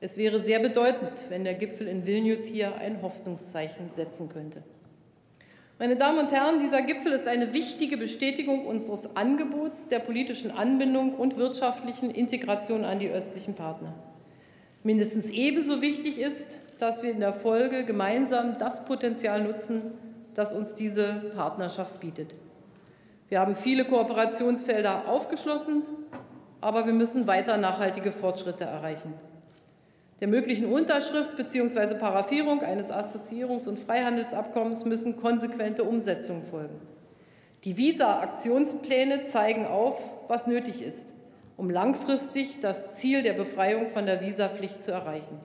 Es wäre sehr bedeutend, wenn der Gipfel in Vilnius hier ein Hoffnungszeichen setzen könnte. Meine Damen und Herren, dieser Gipfel ist eine wichtige Bestätigung unseres Angebots der politischen Anbindung und wirtschaftlichen Integration an die östlichen Partner. Mindestens ebenso wichtig ist, dass wir in der Folge gemeinsam das Potenzial nutzen, das uns diese Partnerschaft bietet. Wir haben viele Kooperationsfelder aufgeschlossen, aber wir müssen weiter nachhaltige Fortschritte erreichen. Der möglichen Unterschrift bzw. Paraffierung eines Assoziierungs- und Freihandelsabkommens müssen konsequente Umsetzungen folgen. Die Visa-Aktionspläne zeigen auf, was nötig ist, um langfristig das Ziel der Befreiung von der Visapflicht zu erreichen.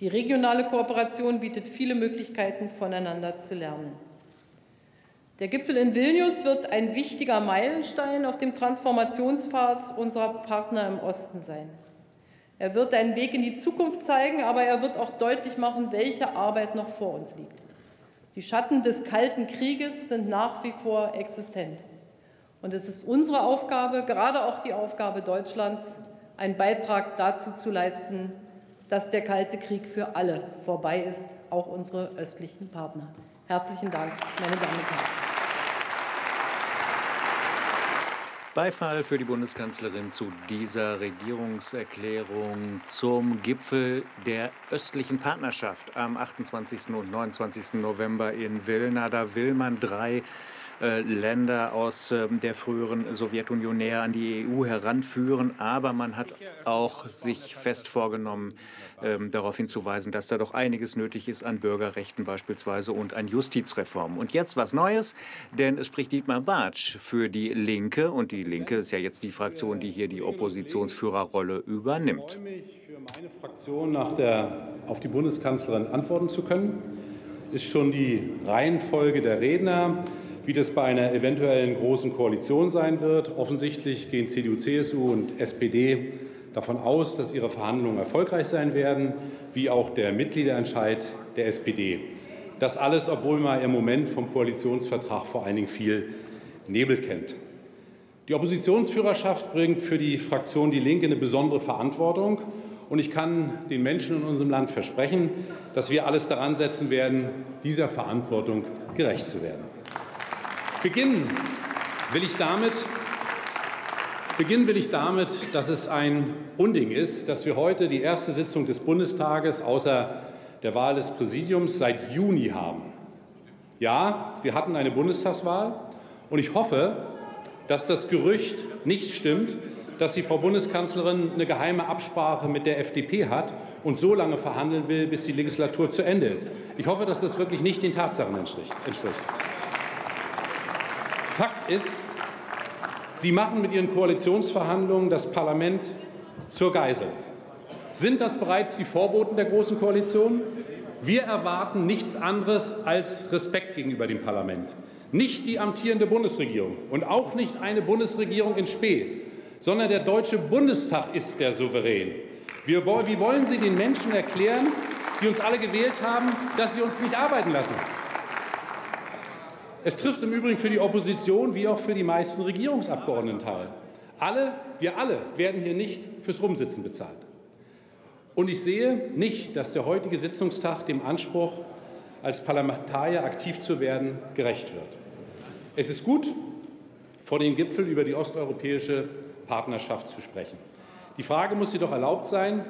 Die regionale Kooperation bietet viele Möglichkeiten, voneinander zu lernen. Der Gipfel in Vilnius wird ein wichtiger Meilenstein auf dem Transformationspfad unserer Partner im Osten sein. Er wird einen Weg in die Zukunft zeigen, aber er wird auch deutlich machen, welche Arbeit noch vor uns liegt. Die Schatten des Kalten Krieges sind nach wie vor existent. Und es ist unsere Aufgabe, gerade auch die Aufgabe Deutschlands, einen Beitrag dazu zu leisten, dass der Kalte Krieg für alle vorbei ist, auch unsere östlichen Partner. Herzlichen Dank, meine Damen und Herren. Beifall für die Bundeskanzlerin zu dieser Regierungserklärung zum Gipfel der östlichen Partnerschaft am 28. und 29. November in Vilna. Da will man drei Länder aus ähm, der früheren Sowjetunion näher an die EU heranführen. Aber man hat auch sich fest vorgenommen, ähm, darauf hinzuweisen, dass da doch einiges nötig ist an Bürgerrechten beispielsweise und an Justizreformen. Und jetzt was Neues, denn es spricht Dietmar Bartsch für die Linke. Und die Linke ist ja jetzt die Fraktion, die hier die Oppositionsführerrolle übernimmt. Ich freue mich, für meine Fraktion nach der, auf die Bundeskanzlerin antworten zu können. Ist schon die Reihenfolge der Redner wie das bei einer eventuellen großen Koalition sein wird. Offensichtlich gehen CDU, CSU und SPD davon aus, dass ihre Verhandlungen erfolgreich sein werden, wie auch der Mitgliederentscheid der SPD. Das alles, obwohl man im Moment vom Koalitionsvertrag vor allen Dingen viel Nebel kennt. Die Oppositionsführerschaft bringt für die Fraktion Die Linke eine besondere Verantwortung. Und ich kann den Menschen in unserem Land versprechen, dass wir alles daran setzen werden, dieser Verantwortung gerecht zu werden. Beginnen will ich damit, beginnen will ich damit, dass es ein Unding ist, dass wir heute die erste Sitzung des Bundestages außer der Wahl des Präsidiums seit Juni haben. Ja, wir hatten eine Bundestagswahl und ich hoffe, dass das Gerücht nicht stimmt, dass die Frau Bundeskanzlerin eine geheime Absprache mit der FDP hat und so lange verhandeln will, bis die Legislatur zu Ende ist. Ich hoffe, dass das wirklich nicht den Tatsachen entspricht. Fakt ist, Sie machen mit Ihren Koalitionsverhandlungen das Parlament zur Geisel. Sind das bereits die Vorboten der Großen Koalition? Wir erwarten nichts anderes als Respekt gegenüber dem Parlament. Nicht die amtierende Bundesregierung und auch nicht eine Bundesregierung in Spee, sondern der Deutsche Bundestag ist der Souverän. Wir, wie wollen Sie den Menschen erklären, die uns alle gewählt haben, dass sie uns nicht arbeiten lassen? Es trifft im Übrigen für die Opposition wie auch für die meisten Regierungsabgeordneten teil. Alle, wir alle werden hier nicht fürs Rumsitzen bezahlt. Und ich sehe nicht, dass der heutige Sitzungstag dem Anspruch, als Parlamentarier aktiv zu werden, gerecht wird. Es ist gut, vor dem Gipfel über die osteuropäische Partnerschaft zu sprechen. Die Frage muss jedoch erlaubt sein,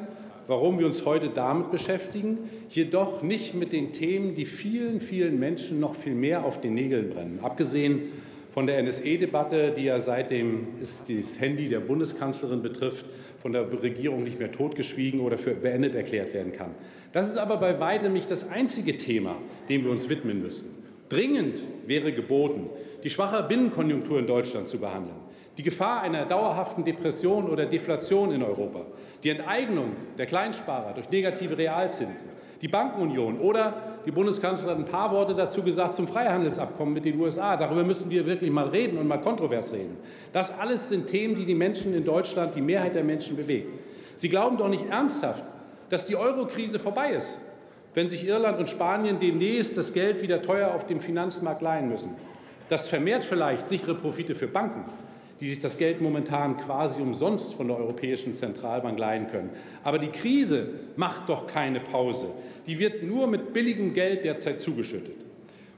warum wir uns heute damit beschäftigen, jedoch nicht mit den Themen, die vielen, vielen Menschen noch viel mehr auf den Nägeln brennen. Abgesehen von der NSE-Debatte, die ja seitdem es das Handy der Bundeskanzlerin betrifft, von der Regierung nicht mehr totgeschwiegen oder für beendet erklärt werden kann. Das ist aber bei weitem nicht das einzige Thema, dem wir uns widmen müssen. Dringend wäre geboten, die schwache Binnenkonjunktur in Deutschland zu behandeln, die Gefahr einer dauerhaften Depression oder Deflation in Europa, die Enteignung der Kleinsparer durch negative Realzinsen, die Bankenunion oder die Bundeskanzlerin hat ein paar Worte dazu gesagt zum Freihandelsabkommen mit den USA. Darüber müssen wir wirklich mal reden und mal kontrovers reden. Das alles sind Themen, die die Menschen in Deutschland, die Mehrheit der Menschen bewegt. Sie glauben doch nicht ernsthaft, dass die Eurokrise vorbei ist. wenn sich Irland und Spanien demnächst das Geld wieder teuer auf dem Finanzmarkt leihen müssen. Das vermehrt vielleicht sichere Profite für Banken, die sich das Geld momentan quasi umsonst von der Europäischen Zentralbank leihen können. Aber die Krise macht doch keine Pause. Die wird nur mit billigem Geld derzeit zugeschüttet.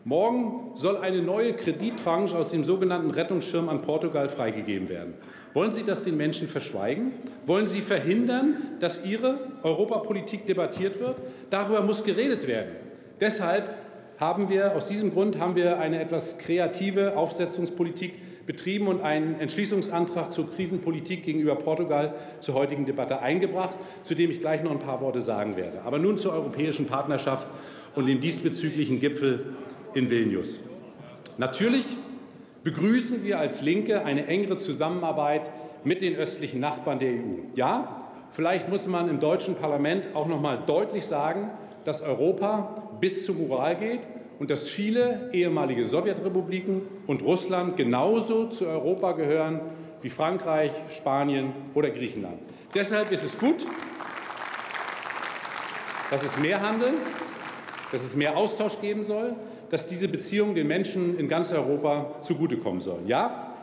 Morgen soll eine neue Kredittranche aus dem sogenannten Rettungsschirm an Portugal freigegeben werden. Wollen Sie das den Menschen verschweigen? Wollen Sie verhindern, dass Ihre Europapolitik debattiert wird? Darüber muss geredet werden. Deshalb haben wir, aus diesem Grund haben wir eine etwas kreative Aufsetzungspolitik betrieben und einen Entschließungsantrag zur Krisenpolitik gegenüber Portugal zur heutigen Debatte eingebracht, zu dem ich gleich noch ein paar Worte sagen werde. Aber nun zur europäischen Partnerschaft und dem diesbezüglichen Gipfel in Vilnius. Natürlich begrüßen wir als Linke eine engere Zusammenarbeit mit den östlichen Nachbarn der EU. Ja, vielleicht muss man im deutschen Parlament auch noch mal deutlich sagen, dass Europa bis zum Ural geht und dass viele ehemalige Sowjetrepubliken und Russland genauso zu Europa gehören wie Frankreich, Spanien oder Griechenland. Deshalb ist es gut, dass es mehr Handel, dass es mehr Austausch geben soll, dass diese Beziehungen den Menschen in ganz Europa zugutekommen sollen. Ja,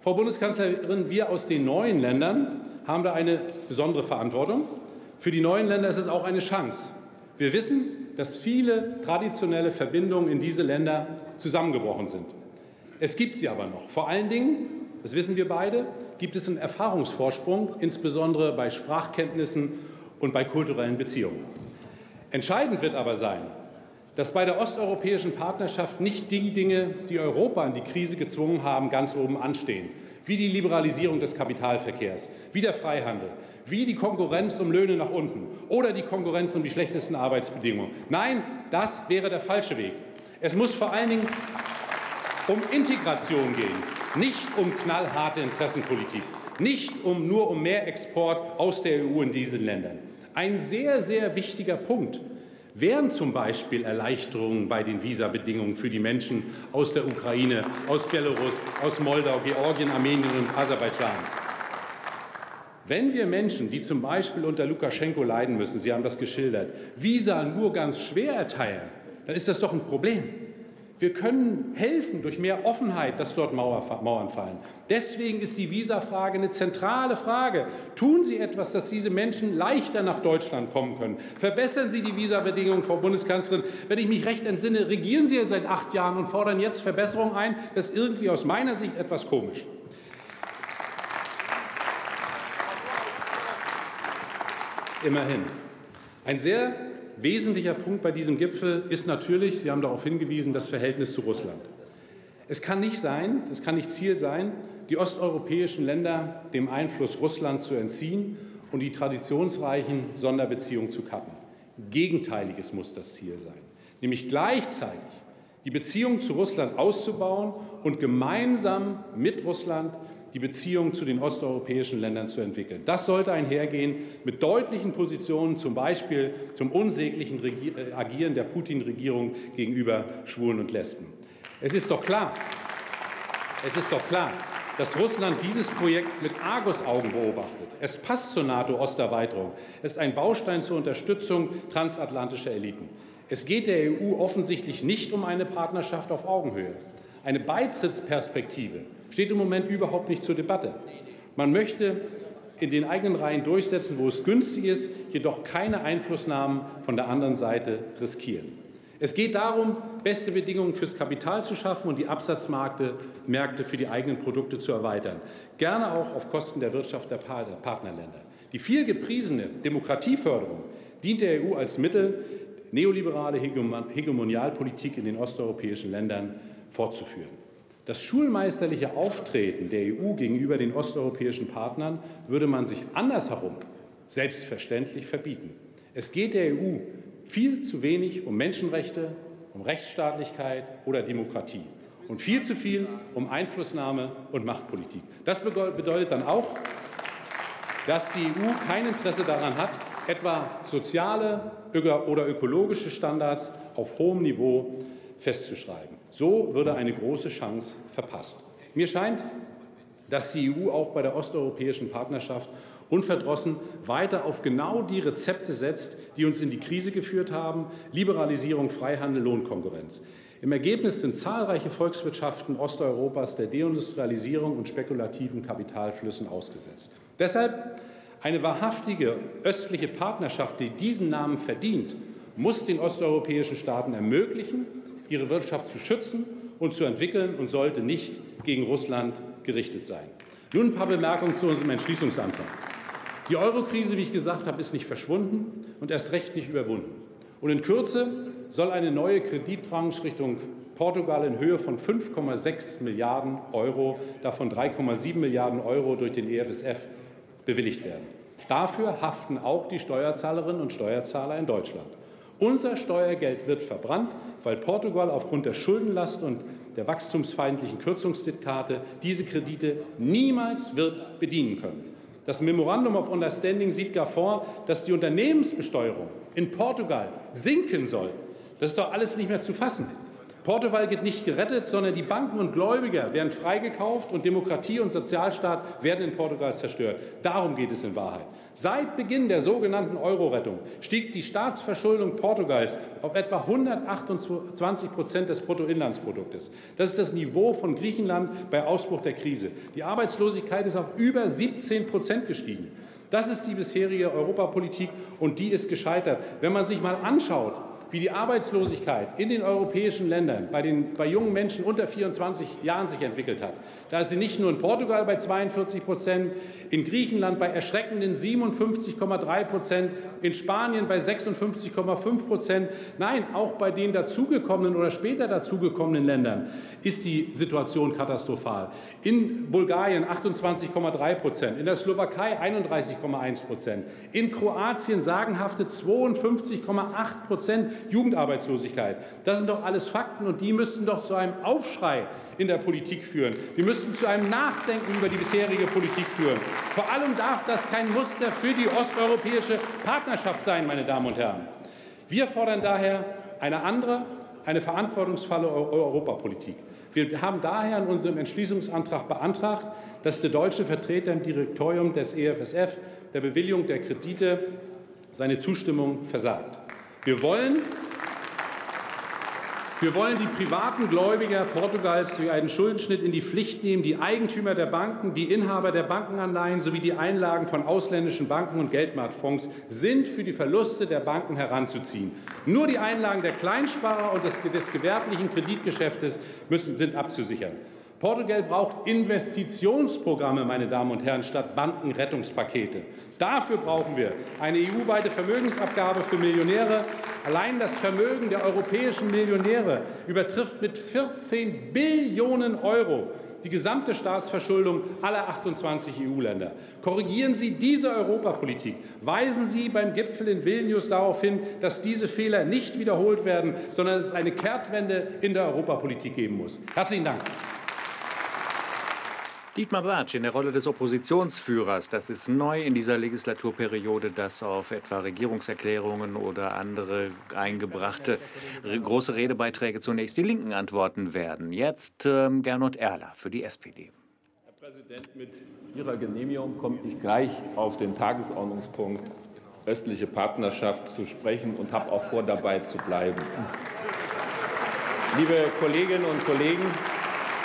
Frau Bundeskanzlerin, wir aus den neuen Ländern haben da eine besondere Verantwortung. Für die neuen Länder ist es auch eine Chance. Wir wissen, dass viele traditionelle Verbindungen in diese Länder zusammengebrochen sind. Es gibt sie aber noch. Vor allen Dingen, das wissen wir beide, gibt es einen Erfahrungsvorsprung, insbesondere bei Sprachkenntnissen und bei kulturellen Beziehungen. Entscheidend wird aber sein, dass bei der osteuropäischen Partnerschaft nicht die Dinge, die Europa in die Krise gezwungen haben, ganz oben anstehen, wie die Liberalisierung des Kapitalverkehrs, wie der Freihandel, wie die Konkurrenz um Löhne nach unten oder die Konkurrenz um die schlechtesten Arbeitsbedingungen. Nein, das wäre der falsche Weg. Es muss vor allen Dingen um Integration gehen, nicht um knallharte Interessenpolitik, nicht um, nur um mehr Export aus der EU in diesen Ländern. Ein sehr, sehr wichtiger Punkt wären zum Beispiel Erleichterungen bei den Visabedingungen für die Menschen aus der Ukraine, aus Belarus, aus Moldau, Georgien, Armenien und Aserbaidschan. Wenn wir Menschen, die zum Beispiel unter Lukaschenko leiden müssen, Sie haben das geschildert, Visa nur ganz schwer erteilen, dann ist das doch ein Problem. Wir können helfen durch mehr Offenheit, dass dort Mauern fallen. Deswegen ist die Visafrage eine zentrale Frage. Tun Sie etwas, dass diese Menschen leichter nach Deutschland kommen können. Verbessern Sie die Visabedingungen, Frau Bundeskanzlerin. Wenn ich mich recht entsinne, regieren Sie ja seit acht Jahren und fordern jetzt Verbesserungen ein. Das ist irgendwie aus meiner Sicht etwas komisch. Immerhin. Ein sehr wesentlicher Punkt bei diesem Gipfel ist natürlich, Sie haben darauf hingewiesen, das Verhältnis zu Russland. Es kann nicht sein, es kann nicht Ziel sein, die osteuropäischen Länder dem Einfluss Russlands zu entziehen und die traditionsreichen Sonderbeziehungen zu kappen. Gegenteiliges muss das Ziel sein, nämlich gleichzeitig die Beziehungen zu Russland auszubauen und gemeinsam mit Russland die Beziehungen zu den osteuropäischen Ländern zu entwickeln. Das sollte einhergehen mit deutlichen Positionen, zum Beispiel zum unsäglichen äh, Agieren der Putin-Regierung gegenüber Schwulen und Lesben. Es ist doch klar, es ist doch klar, dass Russland dieses Projekt mit Argusaugen beobachtet. Es passt zur NATO-Osterweiterung. Es ist ein Baustein zur Unterstützung transatlantischer Eliten. Es geht der EU offensichtlich nicht um eine Partnerschaft auf Augenhöhe. Eine Beitrittsperspektive steht im Moment überhaupt nicht zur Debatte. Man möchte in den eigenen Reihen durchsetzen, wo es günstig ist, jedoch keine Einflussnahmen von der anderen Seite riskieren. Es geht darum, beste Bedingungen fürs Kapital zu schaffen und die Absatzmärkte Märkte für die eigenen Produkte zu erweitern, gerne auch auf Kosten der Wirtschaft der Partnerländer. Die viel gepriesene Demokratieförderung dient der EU als Mittel, neoliberale Hegemonialpolitik in den osteuropäischen Ländern fortzuführen. Das schulmeisterliche Auftreten der EU gegenüber den osteuropäischen Partnern würde man sich andersherum selbstverständlich verbieten. Es geht der EU viel zu wenig um Menschenrechte, um Rechtsstaatlichkeit oder Demokratie und viel zu viel um Einflussnahme und Machtpolitik. Das bedeutet dann auch, dass die EU kein Interesse daran hat, etwa soziale oder ökologische Standards auf hohem Niveau festzuschreiben. So würde eine große Chance verpasst. Mir scheint, dass die EU auch bei der osteuropäischen Partnerschaft unverdrossen weiter auf genau die Rezepte setzt, die uns in die Krise geführt haben, Liberalisierung, Freihandel, Lohnkonkurrenz. Im Ergebnis sind zahlreiche Volkswirtschaften Osteuropas der Deindustrialisierung und spekulativen Kapitalflüssen ausgesetzt. Deshalb eine wahrhaftige östliche Partnerschaft, die diesen Namen verdient, muss den osteuropäischen Staaten ermöglichen, ihre Wirtschaft zu schützen und zu entwickeln und sollte nicht gegen Russland gerichtet sein. Nun ein paar Bemerkungen zu unserem Entschließungsantrag. Die Eurokrise, wie ich gesagt habe, ist nicht verschwunden und erst recht nicht überwunden. Und in Kürze soll eine neue Kredittranche Richtung Portugal in Höhe von 5,6 Milliarden Euro, davon 3,7 Milliarden Euro durch den EFSF, bewilligt werden. Dafür haften auch die Steuerzahlerinnen und Steuerzahler in Deutschland. Unser Steuergeld wird verbrannt, weil Portugal aufgrund der Schuldenlast und der wachstumsfeindlichen Kürzungsdiktate diese Kredite niemals wird bedienen können. Das Memorandum of Understanding sieht gar vor, dass die Unternehmensbesteuerung in Portugal sinken soll. Das ist doch alles nicht mehr zu fassen. Portugal geht nicht gerettet, sondern die Banken und Gläubiger werden freigekauft und Demokratie und Sozialstaat werden in Portugal zerstört. Darum geht es in Wahrheit. Seit Beginn der sogenannten Euro-Rettung stieg die Staatsverschuldung Portugals auf etwa 128 Prozent des Bruttoinlandsproduktes. Das ist das Niveau von Griechenland bei Ausbruch der Krise. Die Arbeitslosigkeit ist auf über 17 Prozent gestiegen. Das ist die bisherige Europapolitik und die ist gescheitert. Wenn man sich mal anschaut, wie die Arbeitslosigkeit in den europäischen Ländern bei, den, bei jungen Menschen unter 24 Jahren sich entwickelt hat. Da ist sie nicht nur in Portugal bei 42 Prozent, in Griechenland bei erschreckenden 57,3 Prozent, in Spanien bei 56,5 Prozent. Nein, auch bei den dazugekommenen oder später dazugekommenen Ländern ist die Situation katastrophal. In Bulgarien 28,3 Prozent, in der Slowakei 31,1 Prozent, in Kroatien sagenhafte 52,8 Prozent Jugendarbeitslosigkeit. Das sind doch alles Fakten und die müssten doch zu einem Aufschrei in der Politik führen. Die müssten zu einem Nachdenken über die bisherige Politik führen. Vor allem darf das kein Muster für die osteuropäische Partnerschaft sein, meine Damen und Herren. Wir fordern daher eine andere, eine verantwortungsvolle Europapolitik. Wir haben daher in unserem Entschließungsantrag beantragt, dass der deutsche Vertreter im Direktorium des EFSF der Bewilligung der Kredite seine Zustimmung versagt. Wir wollen, wir wollen die privaten Gläubiger Portugals durch einen Schuldenschnitt in die Pflicht nehmen, die Eigentümer der Banken, die Inhaber der Bankenanleihen sowie die Einlagen von ausländischen Banken und Geldmarktfonds sind für die Verluste der Banken heranzuziehen. Nur die Einlagen der Kleinsparer und des, des gewerblichen Kreditgeschäftes müssen, sind abzusichern. Portugal braucht Investitionsprogramme, meine Damen und Herren, statt Bankenrettungspakete. Dafür brauchen wir eine EU-weite Vermögensabgabe für Millionäre. Allein das Vermögen der europäischen Millionäre übertrifft mit 14 Billionen Euro die gesamte Staatsverschuldung aller 28 EU-Länder. Korrigieren Sie diese Europapolitik. Weisen Sie beim Gipfel in Vilnius darauf hin, dass diese Fehler nicht wiederholt werden, sondern es eine Kehrtwende in der Europapolitik geben muss. Herzlichen Dank. Dietmar Bartsch in der Rolle des Oppositionsführers. Das ist neu in dieser Legislaturperiode, dass auf etwa Regierungserklärungen oder andere eingebrachte große Redebeiträge zunächst die Linken antworten werden. Jetzt ähm, Gernot Erler für die SPD. Herr Präsident, mit Ihrer Genehmigung komme ich gleich auf den Tagesordnungspunkt östliche Partnerschaft zu sprechen und habe auch vor, dabei zu bleiben. Liebe Kolleginnen und Kollegen,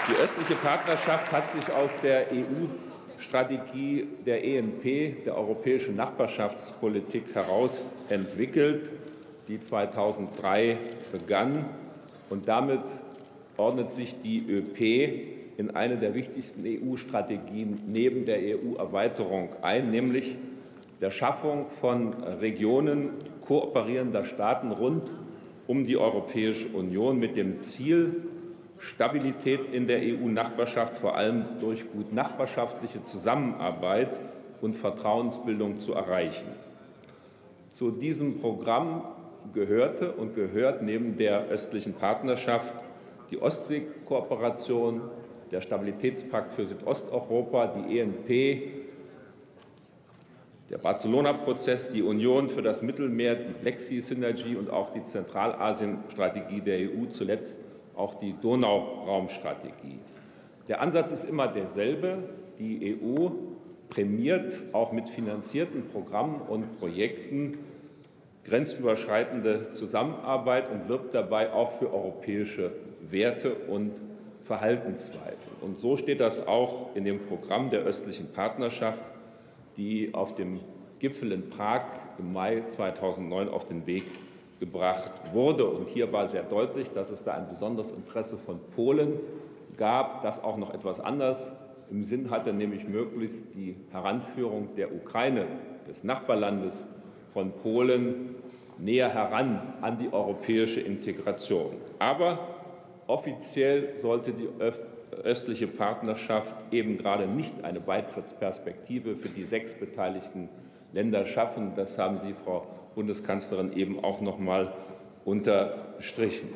die östliche Partnerschaft hat sich aus der EU-Strategie der ENP, der europäischen Nachbarschaftspolitik, heraus entwickelt, die 2003 begann. Und damit ordnet sich die ÖP in eine der wichtigsten EU-Strategien neben der EU-Erweiterung ein, nämlich der Schaffung von Regionen kooperierender Staaten rund um die Europäische Union mit dem Ziel, Stabilität in der EU-Nachbarschaft vor allem durch gut nachbarschaftliche Zusammenarbeit und Vertrauensbildung zu erreichen. Zu diesem Programm gehörte und gehört neben der östlichen Partnerschaft die Ostsee-Kooperation, der Stabilitätspakt für Südosteuropa, die ENP, der Barcelona-Prozess, die Union für das Mittelmeer, die Black Sea-Synergie und auch die Zentralasien-Strategie der EU, zuletzt auch die Donauraumstrategie. Der Ansatz ist immer derselbe. Die EU prämiert auch mit finanzierten Programmen und Projekten grenzüberschreitende Zusammenarbeit und wirbt dabei auch für europäische Werte und Verhaltensweisen. Und so steht das auch in dem Programm der östlichen Partnerschaft, die auf dem Gipfel in Prag im Mai 2009 auf den Weg gebracht wurde. Und hier war sehr deutlich, dass es da ein besonderes Interesse von Polen gab, das auch noch etwas anders im Sinn hatte, nämlich möglichst die Heranführung der Ukraine, des Nachbarlandes von Polen, näher heran an die europäische Integration. Aber offiziell sollte die östliche Partnerschaft eben gerade nicht eine Beitrittsperspektive für die sechs beteiligten Länder schaffen. Das haben Sie, Frau Bundeskanzlerin, eben auch noch mal unterstrichen.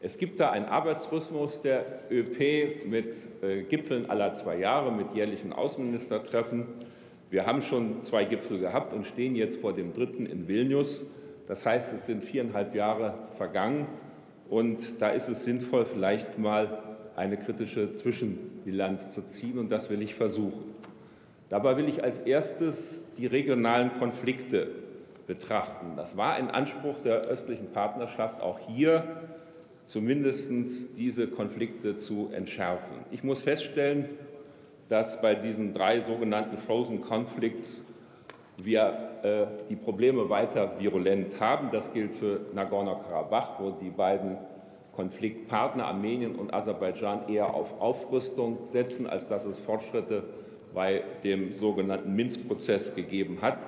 Es gibt da einen Arbeitsrhythmus der ÖP mit äh, Gipfeln aller zwei Jahre, mit jährlichen Außenministertreffen. Wir haben schon zwei Gipfel gehabt und stehen jetzt vor dem dritten in Vilnius. Das heißt, es sind viereinhalb Jahre vergangen und da ist es sinnvoll, vielleicht mal eine kritische Zwischenbilanz zu ziehen und das will ich versuchen. Dabei will ich als erstes die regionalen Konflikte betrachten. Das war ein Anspruch der östlichen Partnerschaft, auch hier zumindest diese Konflikte zu entschärfen. Ich muss feststellen, dass bei diesen drei sogenannten Frozen Conflicts wir äh, die Probleme weiter virulent haben. Das gilt für Nagorno-Karabach, wo die beiden Konfliktpartner Armenien und Aserbaidschan eher auf Aufrüstung setzen, als dass es Fortschritte bei dem sogenannten Minsk-Prozess gegeben hat.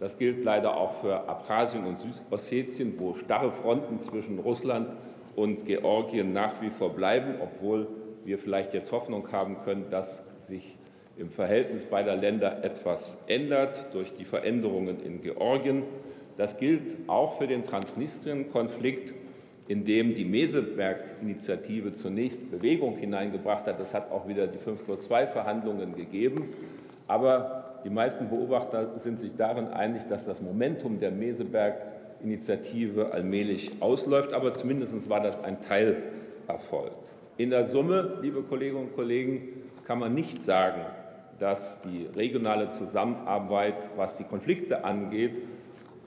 Das gilt leider auch für Abchasien und Südossetien, wo starre Fronten zwischen Russland und Georgien nach wie vor bleiben, obwohl wir vielleicht jetzt Hoffnung haben können, dass sich im Verhältnis beider Länder etwas ändert durch die Veränderungen in Georgien. Das gilt auch für den Transnistrien-Konflikt, in dem die Meseberg-Initiative zunächst Bewegung hineingebracht hat. Das hat auch wieder die 5 plus 2 Verhandlungen gegeben. Aber die meisten Beobachter sind sich darin einig, dass das Momentum der Meseberg Initiative allmählich ausläuft, aber zumindest war das ein Teilerfolg. In der Summe, liebe Kolleginnen und Kollegen, kann man nicht sagen, dass die regionale Zusammenarbeit, was die Konflikte angeht,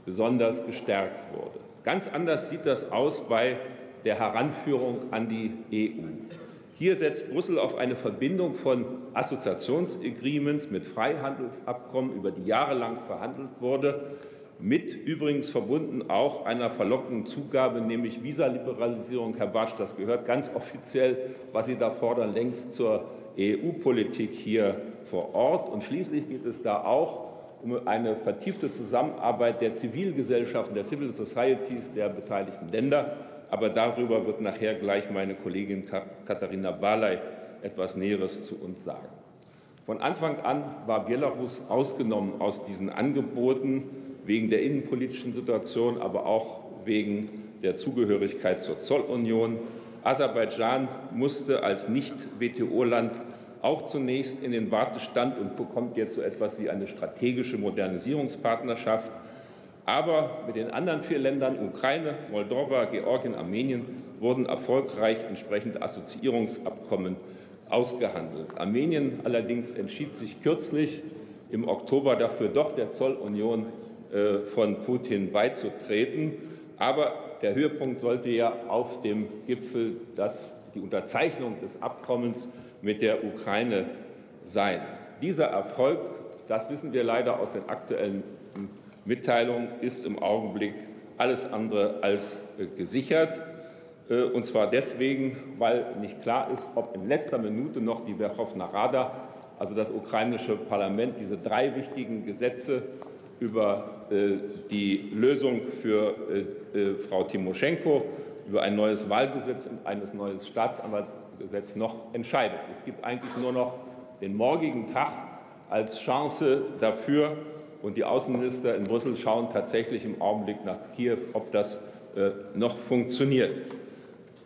besonders gestärkt wurde. Ganz anders sieht das aus bei der Heranführung an die EU. Hier setzt Brüssel auf eine Verbindung von Assoziationsagreements mit Freihandelsabkommen, über die jahrelang verhandelt wurde, mit übrigens verbunden auch einer verlockenden Zugabe, nämlich Visaliberalisierung. Herr Bartsch, das gehört ganz offiziell, was Sie da fordern, längst zur EU-Politik hier vor Ort. Und schließlich geht es da auch um eine vertiefte Zusammenarbeit der Zivilgesellschaften, der Civil Societies der beteiligten Länder. Aber darüber wird nachher gleich meine Kollegin Katharina Barley etwas Näheres zu uns sagen. Von Anfang an war Belarus ausgenommen aus diesen Angeboten wegen der innenpolitischen Situation, aber auch wegen der Zugehörigkeit zur Zollunion. Aserbaidschan musste als Nicht-WTO-Land auch zunächst in den Wartestand und bekommt jetzt so etwas wie eine strategische Modernisierungspartnerschaft. Aber mit den anderen vier Ländern, Ukraine, Moldova, Georgien, Armenien, wurden erfolgreich entsprechende Assoziierungsabkommen ausgehandelt. Armenien allerdings entschied sich kürzlich im Oktober dafür, doch der Zollunion äh, von Putin beizutreten. Aber der Höhepunkt sollte ja auf dem Gipfel das, die Unterzeichnung des Abkommens mit der Ukraine sein. Dieser Erfolg, das wissen wir leider aus den aktuellen Mitteilungen, ist im Augenblick alles andere als äh, gesichert. Äh, und zwar deswegen, weil nicht klar ist, ob in letzter Minute noch die Verkhovna Rada, also das ukrainische Parlament, diese drei wichtigen Gesetze über äh, die Lösung für Frau Timoschenko, über ein neues Wahlgesetz und ein neues Staatsanwaltsgesetz noch entscheidet. Es gibt eigentlich nur noch den morgigen Tag als Chance dafür. Und die Außenminister in Brüssel schauen tatsächlich im Augenblick nach Kiew, ob das noch funktioniert.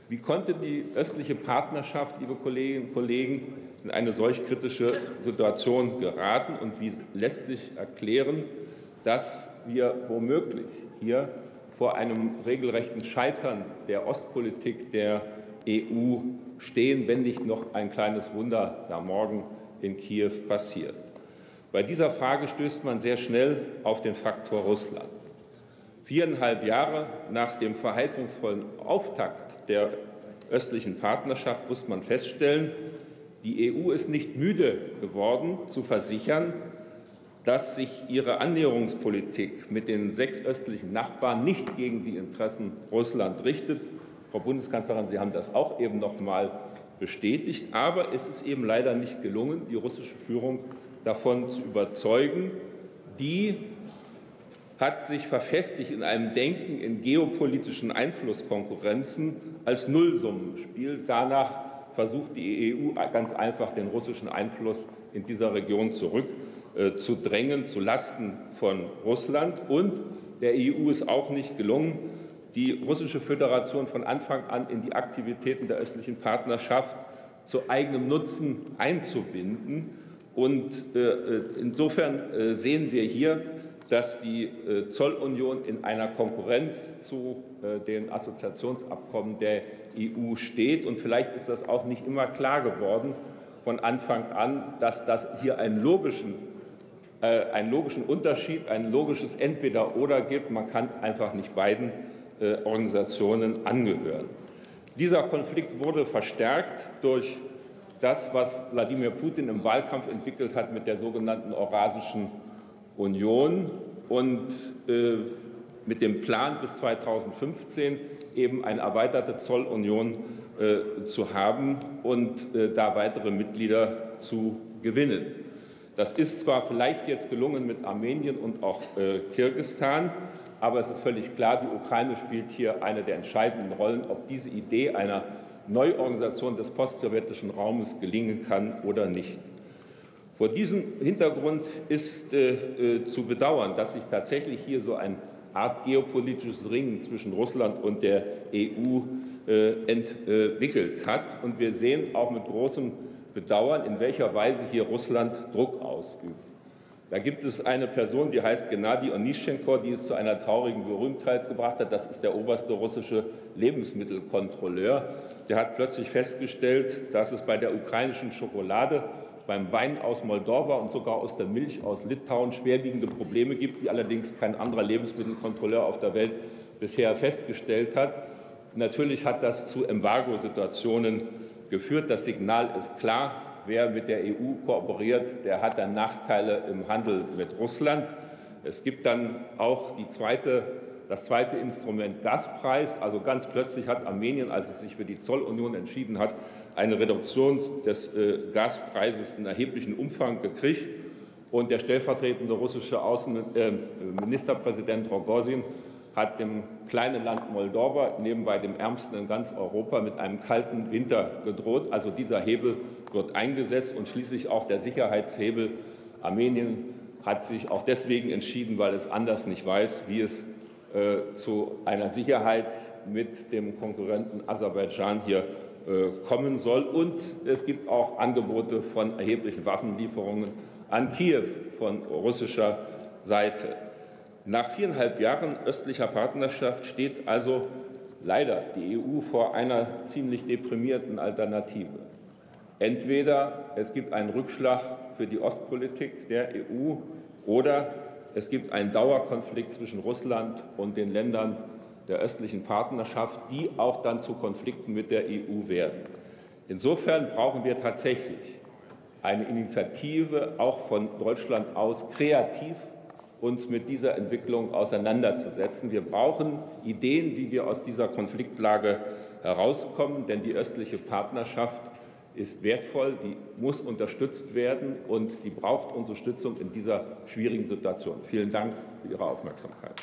Wie konnte die östliche Partnerschaft, liebe Kolleginnen und Kollegen, in eine solch kritische Situation geraten und wie lässt sich erklären, dass wir womöglich hier vor einem regelrechten Scheitern der Ostpolitik der EU stehen, wenn nicht noch ein kleines Wunder da morgen in Kiew passiert. Bei dieser Frage stößt man sehr schnell auf den Faktor Russland. Viereinhalb Jahre nach dem verheißungsvollen Auftakt der östlichen Partnerschaft muss man feststellen, die EU ist nicht müde geworden zu versichern, dass sich ihre Annäherungspolitik mit den sechs östlichen Nachbarn nicht gegen die Interessen Russlands richtet. Frau Bundeskanzlerin, Sie haben das auch eben noch mal bestätigt. Aber es ist eben leider nicht gelungen, die russische Führung davon zu überzeugen. Die hat sich verfestigt in einem Denken in geopolitischen Einflusskonkurrenzen als Nullsummenspiel. Danach versucht die EU ganz einfach, den russischen Einfluss in dieser Region zurückzudrängen, äh, zu Lasten von Russland. Und der EU ist auch nicht gelungen, die russische Föderation von Anfang an in die Aktivitäten der östlichen Partnerschaft zu eigenem Nutzen einzubinden. Und äh, äh insofern äh, sehen wir hier, dass die Zollunion in einer Konkurrenz zu den Assoziationsabkommen der EU steht. Und vielleicht ist das auch nicht immer klar geworden von Anfang an, dass das hier einen logischen, einen logischen Unterschied, ein logisches Entweder-Oder gibt. Man kann einfach nicht beiden Organisationen angehören. Dieser Konflikt wurde verstärkt durch das, was Wladimir Putin im Wahlkampf entwickelt hat mit der sogenannten Eurasischen Union und äh, mit dem Plan bis 2015 eben eine erweiterte Zollunion äh, zu haben und äh, da weitere Mitglieder zu gewinnen. Das ist zwar vielleicht jetzt gelungen mit Armenien und auch Kirgisistan, aber es ist völlig klar, die Ukraine spielt hier eine der entscheidenden Rollen, ob diese Idee einer Neuorganisation des postsowjetischen Raumes gelingen kann oder nicht. Vor diesem Hintergrund ist äh, äh, zu bedauern, dass sich tatsächlich hier so eine Art geopolitisches Ringen zwischen Russland und der EU äh, entwickelt hat. Und wir sehen auch mit großem Bedauern, in welcher Weise hier Russland Druck ausübt. Da gibt es eine Person, die heißt Gennady Onischenko, die es zu einer traurigen Berühmtheit gebracht hat. Das ist der oberste russische Lebensmittelkontrolleur. Der hat plötzlich festgestellt, dass es bei der ukrainischen Schokolade beim Wein aus Moldova und sogar aus der Milch aus Litauen schwerwiegende Probleme gibt, die allerdings kein anderer Lebensmittelkontrolleur auf der Welt bisher festgestellt hat. Natürlich hat das zu Embargo-Situationen geführt. Das Signal ist klar. Wer mit der EU kooperiert, der hat dann Nachteile im Handel mit Russland. Es gibt dann auch die zweite, das zweite Instrument Gaspreis. Also ganz plötzlich hat Armenien, als es sich für die Zollunion entschieden hat, eine Reduktion des äh, Gaspreises in erheblichem Umfang gekriegt. Und der stellvertretende russische Außenministerpräsident äh, Rogozin hat dem kleinen Land Moldova, nebenbei dem ärmsten in ganz Europa, mit einem kalten Winter gedroht. Also dieser Hebel wird eingesetzt und schließlich auch der Sicherheitshebel. Armenien hat sich auch deswegen entschieden, weil es anders nicht weiß, wie es äh, zu einer Sicherheit mit dem Konkurrenten Aserbaidschan hier äh, kommen soll. Und es gibt auch Angebote von erheblichen Waffenlieferungen an Kiew von russischer Seite. Nach viereinhalb Jahren östlicher Partnerschaft steht also leider die EU vor einer ziemlich deprimierten Alternative. Entweder es gibt einen Rückschlag für die Ostpolitik der EU oder es gibt einen Dauerkonflikt zwischen Russland und den Ländern der östlichen Partnerschaft, die auch dann zu Konflikten mit der EU werden. Insofern brauchen wir tatsächlich eine Initiative, auch von Deutschland aus, kreativ uns mit dieser Entwicklung auseinanderzusetzen. Wir brauchen Ideen, wie wir aus dieser Konfliktlage herauskommen, denn die östliche Partnerschaft ist wertvoll, die muss unterstützt werden und die braucht Unterstützung in dieser schwierigen Situation. Vielen Dank für Ihre Aufmerksamkeit.